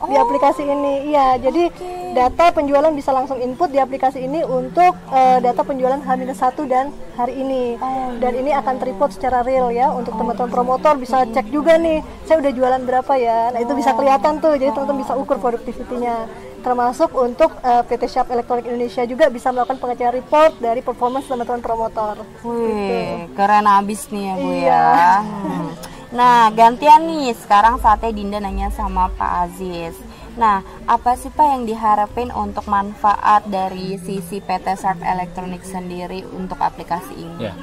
di Oh. aplikasi ini. Iya, jadi data penjualan bisa langsung input di aplikasi ini untuk eh, data penjualan H-1 dan hari ini. Oh, Dan ini akan terreport secara real ya untuk teman-teman promotor bisa cek juga nih, saya udah jualan berapa ya. Nah, itu bisa kelihatan tuh. Jadi teman-teman bisa ukur produktivitinya. Termasuk untuk eh, PT Shop Elektronik Indonesia juga bisa melakukan pengecekan report dari performance teman-teman promotor. Wih, keren abis nih ya Bu Iya. ya. Hmm. Nah, gantian nih. Sekarang saatnya Dinda nanya sama Pak Aziz. Nah, apa sih Pak yang diharapin untuk manfaat dari sisi PT Sharp Electronic sendiri untuk aplikasi ini? Ya.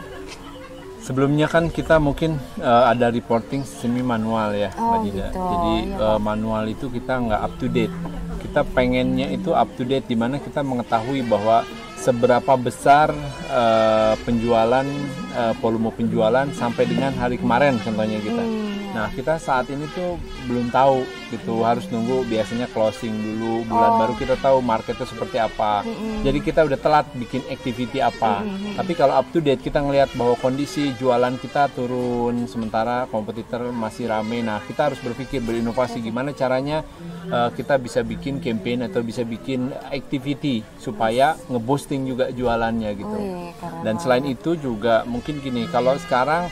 Sebelumnya kan kita mungkin eh, ada reporting semi manual ya, Oh, Mbak Dinda. gitu. Jadi Iya, eh, manual itu kita nggak up to date. Kita pengennya itu up to date di mana kita mengetahui bahwa seberapa besar eh, penjualan eh, volume penjualan sampai dengan hari kemarin contohnya kita. Hmm. Nah, kita saat ini tuh belum tahu gitu, harus nunggu biasanya closing dulu bulan Oh. baru kita tahu marketnya seperti apa. Jadi kita udah telat bikin activity apa. Tapi kalau up to date kita ngelihat bahwa kondisi jualan kita turun sementara kompetitor masih rame. Nah, kita harus berpikir berinovasi gimana caranya uh, kita bisa bikin campaign atau bisa bikin activity supaya ngeboosting juga jualannya gitu. Wih, keren Dan selain itu juga mungkin gini, kalau sekarang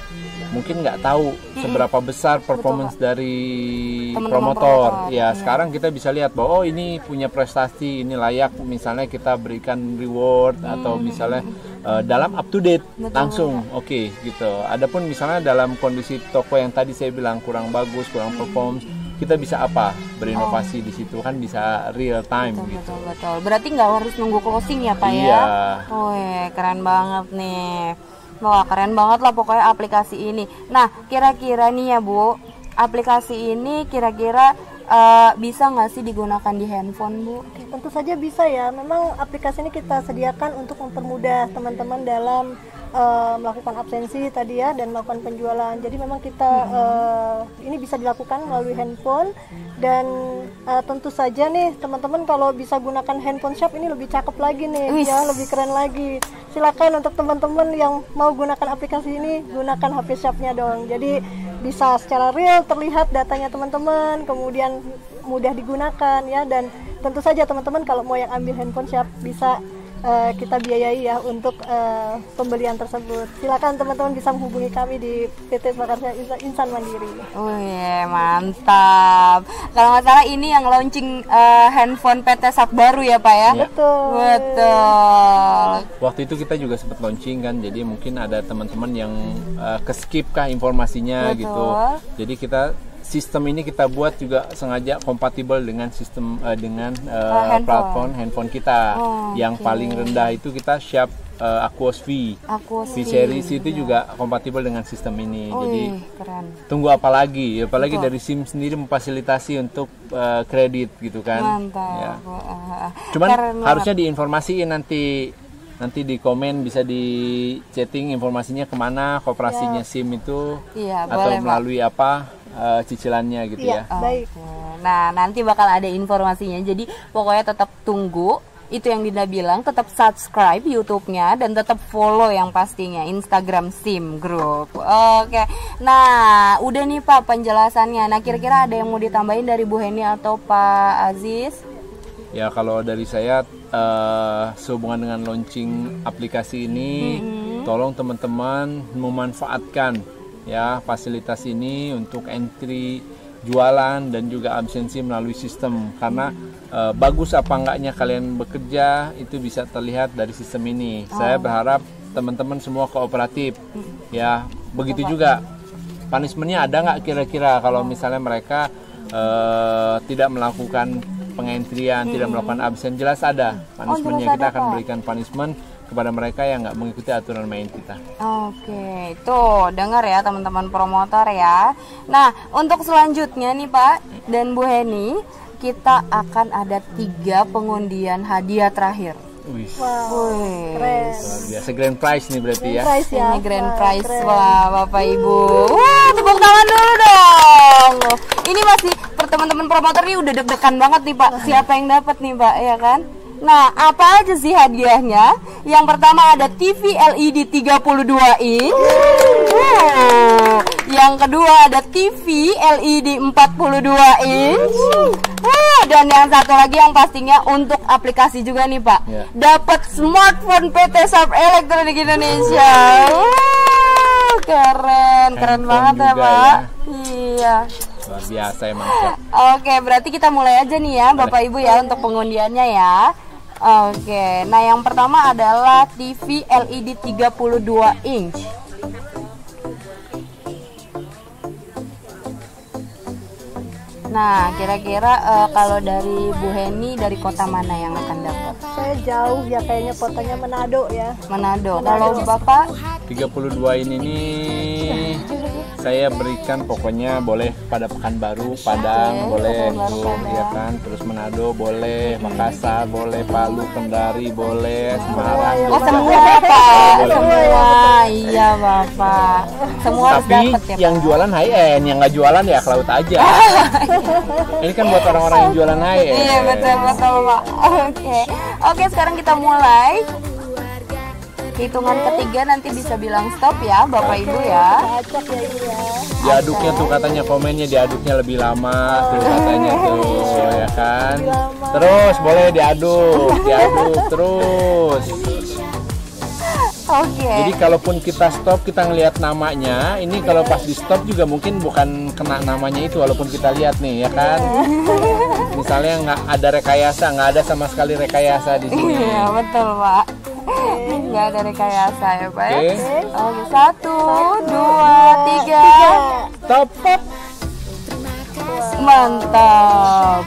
mungkin nggak tahu seberapa besar performance dari Teman-teman promotor. promotor, Ya sekarang kita bisa lihat bahwa oh ini punya prestasi, ini layak misalnya kita berikan reward atau misalnya uh, dalam up to date langsung, oke gitu. Adapun misalnya dalam kondisi toko yang tadi saya bilang kurang bagus, kurang perform, kita bisa apa berinovasi di situ kan bisa real time Betul, gitu. betul, betul. Berarti nggak harus nunggu closing ya Pak ya? Iya. Wih, keren banget nih. Wah, keren banget lah pokoknya aplikasi ini. Nah, kira-kira nih ya Bu, aplikasi ini kira-kira eh, bisa nggak sih digunakan di handphone Bu? Tentu saja bisa ya. Memang aplikasi ini kita sediakan untuk mempermudah teman-teman dalam eh, melakukan absensi tadi ya dan melakukan penjualan. Jadi memang kita eh, ini bisa dilakukan melalui handphone dan eh, tentu saja nih teman-teman kalau bisa gunakan handphone shop ini lebih cakep lagi nih Wis. ya, lebih keren lagi. Silakan untuk teman-teman yang mau gunakan aplikasi ini gunakan HP shopnya dong. Jadi bisa secara real terlihat datanya teman-teman, kemudian mudah digunakan ya. Dan tentu saja teman-teman kalau mau yang ambil handphone shop bisa eh, kita biayai ya untuk eh, pembelian tersebut. Silakan teman-teman bisa menghubungi kami di PT Swakarsa Insan- Mandiri. Wih, mantap. Kalau nggak salah ini yang launching eh, handphone PT Sat baru ya Pak ya? Betul. Betul. Waktu itu kita juga sempat launching kan, jadi mungkin ada teman-teman yang uh, keskip kah informasinya Betul. gitu. Jadi kita sistem ini kita buat juga sengaja kompatibel dengan sistem uh, dengan uh, handphone. platform handphone kita. Oh, yang oke. paling rendah itu kita Sharp uh, Aquos V. Aku V series itu juga kompatibel dengan sistem ini. Jadi Wih, keren. tunggu apa lagi? Apalagi dari SIM sendiri memfasilitasi untuk uh, kredit gitu kan. Mantap. Ya. Cuman banget. harusnya diinformasiin nanti nanti di komen bisa di chatting informasinya ke mana kooperasinya SIM itu Iya, atau boleh, Pak. melalui apa eh, cicilannya gitu Iya, ya. baik. Oke. Nah, nanti bakal ada informasinya. Jadi pokoknya tetap tunggu. Itu yang Dinda bilang, tetap subscribe YouTube-nya dan tetap follow yang pastinya Instagram Sim Group. Oke. Nah, udah nih Pak penjelasannya. Nah, kira-kira ada yang mau ditambahin dari Bu Heni atau Pak Aziz? Ya kalau dari saya eh, sehubungan dengan launching aplikasi ini, tolong teman-teman memanfaatkan ya fasilitas ini untuk entry jualan dan juga absensi melalui sistem. Karena eh, bagus apa enggaknya kalian bekerja itu bisa terlihat dari sistem ini. Saya berharap teman-teman semua kooperatif ya. Begitu juga punishmentnya ada nggak kira-kira? Kalau misalnya mereka eh, tidak melakukan pengentrian, tidak melakukan absen jelas ada punishmentnya. jelas kita ada, akan berikan punishment kepada mereka yang nggak mengikuti aturan main kita. Oke, tuh dengar ya teman-teman promotor ya. Nah, untuk selanjutnya nih Pak dan Bu Heni, kita akan ada tiga pengundian hadiah terakhir. Wih, Wow, Wih, keren. biasa grand prize nih berarti ya. Price ya. Ini grand prize keren. wah Bapak Ibu. Wah, tepuk tangan dulu dong. Ini masih per teman-teman promotor nih udah deg-degan banget nih Pak. Siapa yang dapat nih Pak, ya kan? Nah, apa aja sih hadiahnya? Yang pertama ada TV LED 32 inch. Wow. Yang kedua ada TV LED 42 inch. Dan yang satu lagi yang pastinya untuk aplikasi juga nih Pak. Ya. Dapat smartphone PT Sharp Elektronik Indonesia. Wow, keren, keren Handphone banget ya Pak. Iya. Luar biasa emang. Oke, berarti kita mulai aja nih ya, Bapak Ibu ya untuk pengundiannya ya. Oke, nah yang pertama adalah TV LED 32 inch. Nah, kira-kira eh, kalau dari Bu Heni dari kota mana yang akan dapat? Saya jauh ya kayaknya kotanya Manado ya. Manado. Kalau Bapak 32 ini nih saya berikan pokoknya boleh pada Pekanbaru, Padang Oke, boleh tuh ya kan, terus Manado boleh, Makassar boleh, Palu, Kendari boleh, Semarang. Oh, Jogja. semua Pak. Semua. Iya, Bapak. Semua Tapi dapat ya, yang jualan high end, yang nggak jualan ya ke laut aja. ini kan buat orang-orang yang jualan high end. Iya betul betul pak. Oke oke sekarang kita mulai. Hitungan ketiga nanti bisa bilang stop ya bapak ibu ya. Acak ya ya. Diaduknya tuh katanya komennya diaduknya lebih lama tuh katanya tuh ya kan. Terus boleh diaduk, diaduk terus. Oke. Jadi kalaupun kita stop kita ngelihat namanya, ini kalau pas di stop juga mungkin bukan kena namanya itu walaupun kita lihat nih ya kan. Misalnya nggak ada rekayasa, nggak ada sama sekali rekayasa di sini. Iya betul pak. Nggak ada rekayasa ya pak. ya? Oke. Oke satu dua tiga. Stop Mantap.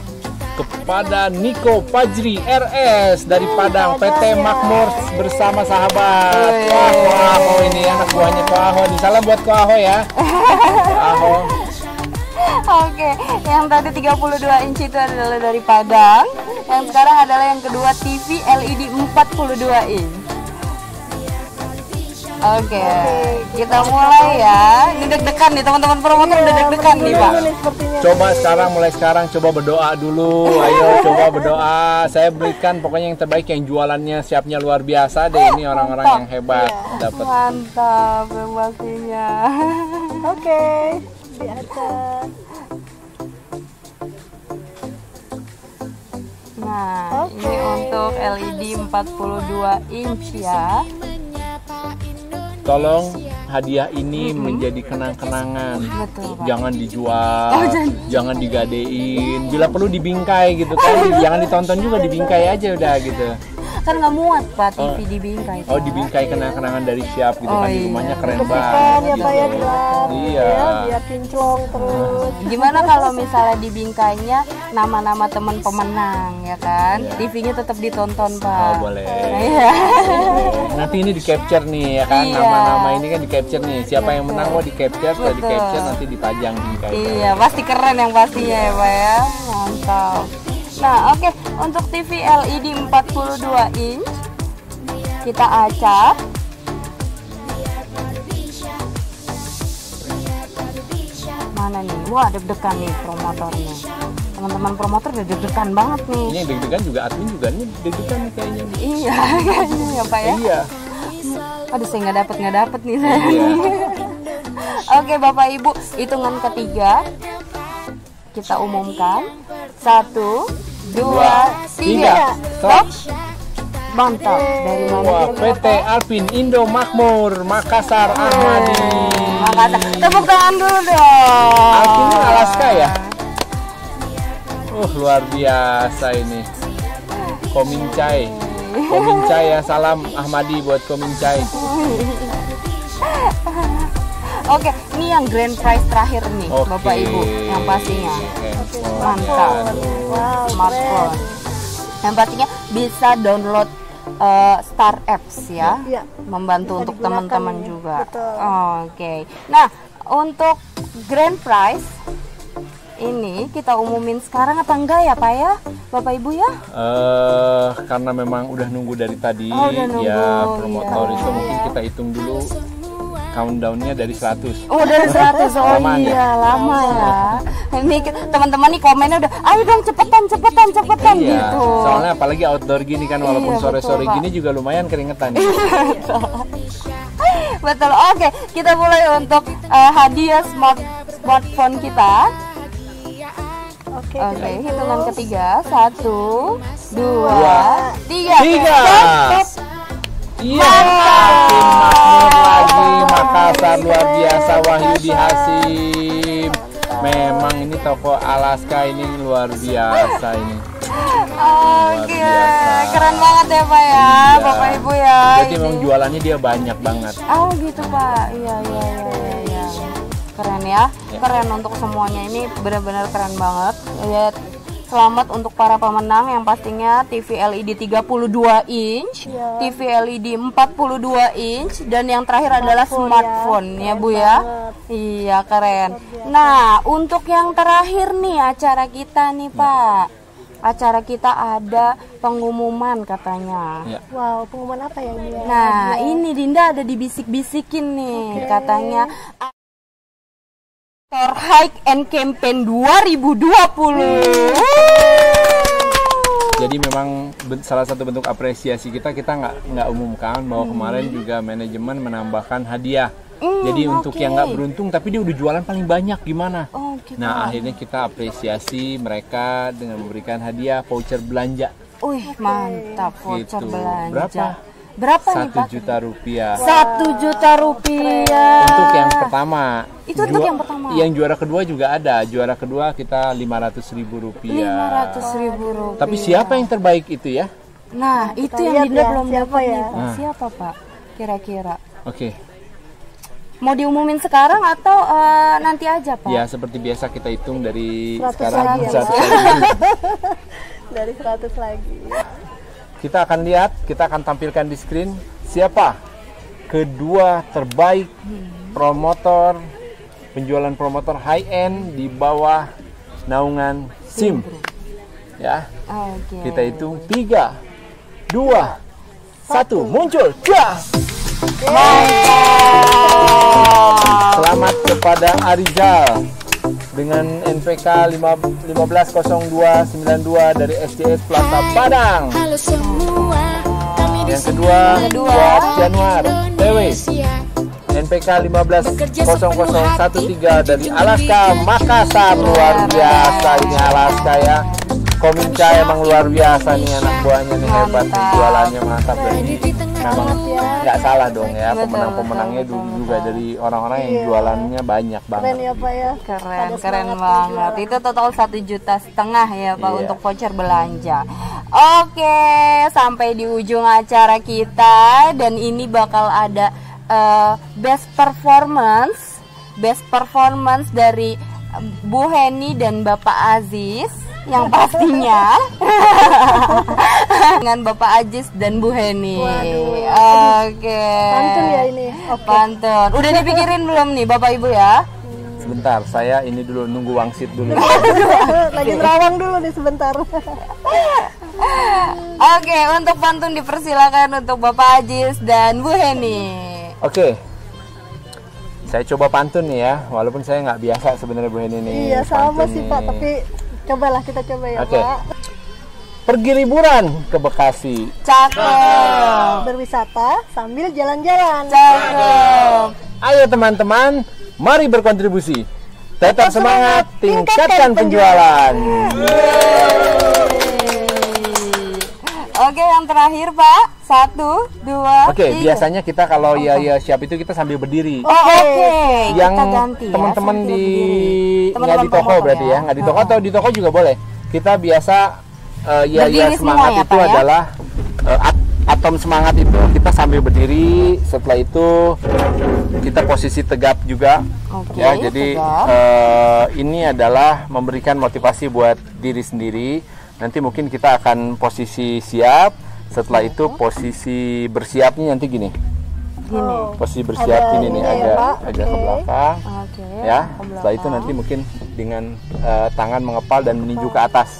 kepada Niko Fajri RS dari Padang PT Makmur bersama sahabat. Wih. Wah, Koaho ini anak buahnya Koaho. Nih, salam buat Koaho ya. Koaho. Oke, yang tadi 32 inci itu adalah dari Padang. Yang sekarang adalah yang kedua TV LED 42 inch. Oke, kita mulai ya. Ini deg-degan nih teman-teman promotor udah deg-degan nih pak. Ini sepertinya. Coba sekarang mulai sekarang coba berdoa dulu. Ayo coba berdoa. Saya berikan pokoknya yang terbaik yang jualannya siapnya luar biasa deh. Ini orang-orang yang hebat dapat. Mantap, pastinya. Oke, diacak. Nah, Oke. ini untuk LED 42 inch ya. Tolong hadiah ini menjadi kenang-kenangan. Jangan dijual, Oh, jangan. jangan digadein. Bila perlu dibingkai gitu kan. jangan ditonton juga dibingkai aja udah gitu. Kan nggak muat pak TV di bingkai. Oh Pak. dibingkai kenang-kenangan dari siap gitu Oh, kan di iya. rumahnya keren banget. ya Pak ya gitu. di lap. Iya. Ya, biar kinclong terus. Gimana kalau misalnya di bingkainya nama-nama teman pemenang ya kan? Iya. TV-nya tetap ditonton Oh pak. boleh. Iya. Nanti ini di capture nih ya kan Iya. nama-nama ini kan di capture nih. Siapa yang menang mau di capture, setelah di Betul. capture nanti dipajang bingkai. Iya, pasti keren yang pastinya ya pak ya. Mantap. Nah oke untuk TV LED 42 inch kita acak. Mana nih? Wah deg-degan nih promotornya. Teman-teman promotor udah deg-degan banget nih. Ini deg-degan juga admin juga ini deg-degan nih kayaknya. Iya, kayaknya ya Pak ya. Iya. Aduh, saya nggak dapet nggak dapet nih saya. Iya. Oke, Bapak Ibu, hitungan ketiga kita umumkan. Satu, dua, tiga. Stop. Mantap. Dari mana? Wah, PT? Alpin Indo Makmur Makassar Ahmadi. Makassar. Tepuk tangan dulu dong. Alpin Alaska ya? Uh, luar biasa ini. Komincai. Komincai ya, salam Ahmadi buat Komincai. Oke, ini yang grand prize terakhir nih, Oke. Bapak Ibu, yang pastinya. Mantap. Wow, Smartphone. Yang pastinya bisa download eh, Star Apps ya. Iya. membantu Bisa untuk teman-teman ini, juga. Oke. Nah, untuk grand prize ini kita umumin sekarang apa enggak ya, Pak ya? Bapak Ibu ya? Eh, karena memang udah nunggu dari tadi Oh, udah nunggu, ya promotor iya. itu mungkin kita hitung dulu countdownnya dari 100 Oh dari 100 oh Lamaan ya? iya lama ya. Ini teman-teman nih komennya udah, ayo dong cepetan cepetan cepetan Iya, gitu. soalnya apalagi outdoor gini kan walaupun Iya, sore-sore betul, Pak. gini juga lumayan keringetan. Betul. Oke, kita mulai untuk eh, hadiah smart smartphone kita. Oke. Oke, hitungan ketiga. Satu, dua, Dua, tiga. tiga. Iya, lagi Makassar luar biasa Wahyudi Hasim. Memang ini toko Alaska ini luar biasa ini. Oke, biasa. keren banget ya Pak ya, Iya. Bapak Ibu ya. Jadi memang jualannya dia banyak banget. Oh gitu Pak, iya iya. iya. Keren ya, keren untuk semuanya ini benar-benar keren banget. Ya, selamat untuk para pemenang yang pastinya TV LED 32 inch, Iya. TV LED 42 inch, dan yang terakhir adalah Smartphone ya. smartphone ya, Keren Bu ya. banget. Iya keren. Nah untuk yang terakhir nih acara kita nih Pak, acara kita ada pengumuman katanya. Ya. Wow, pengumuman apa ya ini ya? Nah, ini Dinda ada dibisik-bisikin nih, katanya Aktor Hike and Campaign 2020. Jadi memang salah satu bentuk apresiasi kita kita nggak nggak umumkan bahwa kemarin juga manajemen menambahkan hadiah. Hmm, Jadi untuk oke. yang nggak beruntung tapi dia udah jualan paling banyak gimana? Oh, gitu. Nah akhirnya kita apresiasi mereka dengan memberikan hadiah voucher belanja Wih, mantap voucher Gitu. belanja. Berapa? Berapa nih, satu Pak? juta rupiah. Satu juta rupiah. Untuk yang pertama. Itu untuk yang pertama? Yang juara kedua juga ada. Juara kedua kita 500 ribu rupiah. lima ratus ribu rupiah. Tapi siapa yang terbaik itu ya? Nah, itu yang Dinda ya, belum siapa dapat ya? nih, Pak. Nah. Siapa, Pak? Kira-kira. Oke. Mau diumumin sekarang atau eh, nanti aja, Pak? Ya seperti biasa kita hitung dari 100 sekarang lagi ya, 100 Pak. lagi. Dari 100 lagi. Kita akan lihat, kita akan tampilkan di screen siapa kedua terbaik promotor penjualan promotor high end di bawah naungan SIM. Ya, kita hitung tiga, dua, satu, muncul. Gas! Selamat kepada Arizal dengan NPK 5- 150292 dari SJS Plaza Padang. Halo semua, kami di Yang kedua, buat Januar. TW Indonesia. NPK 150013 dari Alaska Makassar. Luar biasa ini Alaska ya. Kominca emang luar biasa nih anak buahnya nih hebat nih jualannya mantap dan ini memang nggak salah dong ya pemenang-pemenangnya dulu juga dari orang-orang yang jualannya banyak Keren banget ya, Pak ya. Keren, keren banget. Itu total satu juta setengah ya Pak Iya. untuk voucher belanja. Oke, sampai di ujung acara kita dan ini bakal ada eh, best performance, best performance dari Bu Heni dan Bapak Aziz yang pastinya dengan Bapak Aziz dan Bu Heni. Waduh. Oke. Pantun ya ini. Oke. Pantun. Udah dipikirin belum nih Bapak Ibu ya? sebentar saya ini dulu nunggu wangsit dulu Lagi terawang dulu nih sebentar. Oke, untuk pantun dipersilakan untuk Bapak Ajis dan Bu Heni. oke saya coba pantun nih ya walaupun saya nggak biasa sebenarnya Bu Heni nih iya, sama sih. Pak, tapi cobalah kita coba ya, Oke. Pak. pergi liburan ke Bekasi Cakep. Berwisata sambil jalan-jalan. Cakep. Ayo teman-teman, mari berkontribusi. Tetap semangat, tingkatkan penjualan. Oke, yang terakhir Pak. Satu, dua, Oke, tiga. biasanya kita kalau ya ya siap itu kita sambil berdiri. Oh, oke. Yang kita ganti ya, teman-teman sambil di berdiri. nggak di toko berarti ya, nggak di toko atau di toko juga boleh. Kita biasa eh, ya ya Berdiri semua semangat ya, itu ya? adalah eh, at- atom semangat itu kita sambil berdiri. Setelah itu kita posisi tegap juga. Oke, ya, jadi tegap. eh, ini adalah memberikan motivasi buat diri sendiri. Nanti mungkin kita akan posisi siap. Setelah itu posisi bersiapnya nanti gini. Gini. Posisi bersiap Ada gini nih ini ya, agak agak ke Oke. belakang Oke. ya. ke Setelah itu nanti mungkin dengan eh, tangan mengepal dan meninju ke atas.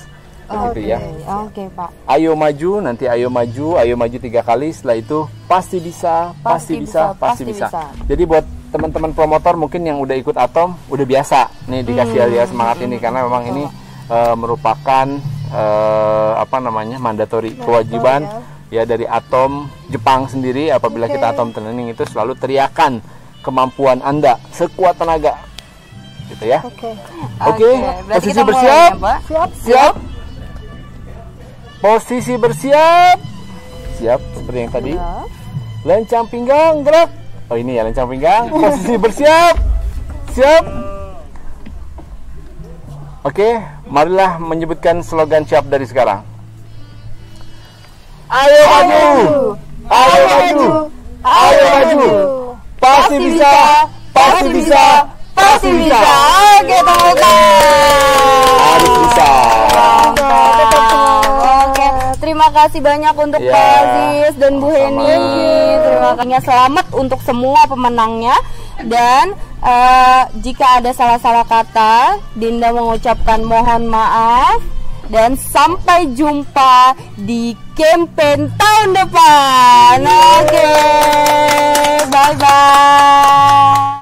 Begitu ya. Oke, Pak. Ayo maju, nanti ayo maju, ayo maju tiga kali. Setelah itu pasti bisa, pasti, Pasti bisa, bisa, pasti pasti bisa. bisa. Jadi buat teman-teman promotor mungkin yang udah ikut Atom udah biasa nih dikasih Hmm. alias semangat ini karena memang ini eh, merupakan eh, apa namanya mandatory kewajiban ya dari Atom Jepang sendiri apabila kita Atom training itu selalu teriakan kemampuan Anda sekuat tenaga gitu ya. Oke. Oke, berarti posisi bersiap. ya. Siap. Siap. Posisi bersiap. Siap seperti yang tadi. Lencang pinggang gerak. Oh ini ya lencang pinggang. Posisi bersiap. Siap. Oke, marilah menyebutkan slogan siap dari sekarang. Ayo maju. Ayo maju. Ayo maju. Pasti bisa. Pasti bisa. Pasti bisa. Oke, temukan. Harus bisa. Oke, terima kasih banyak untuk Ya, Pak Aziz dan Bu. Heni. Terima kasih. Selamat untuk semua pemenangnya. Dan eh, jika ada salah-salah kata, Dinda mengucapkan mohon maaf. Dan sampai jumpa di campaign tahun depan. Oke, bye bye.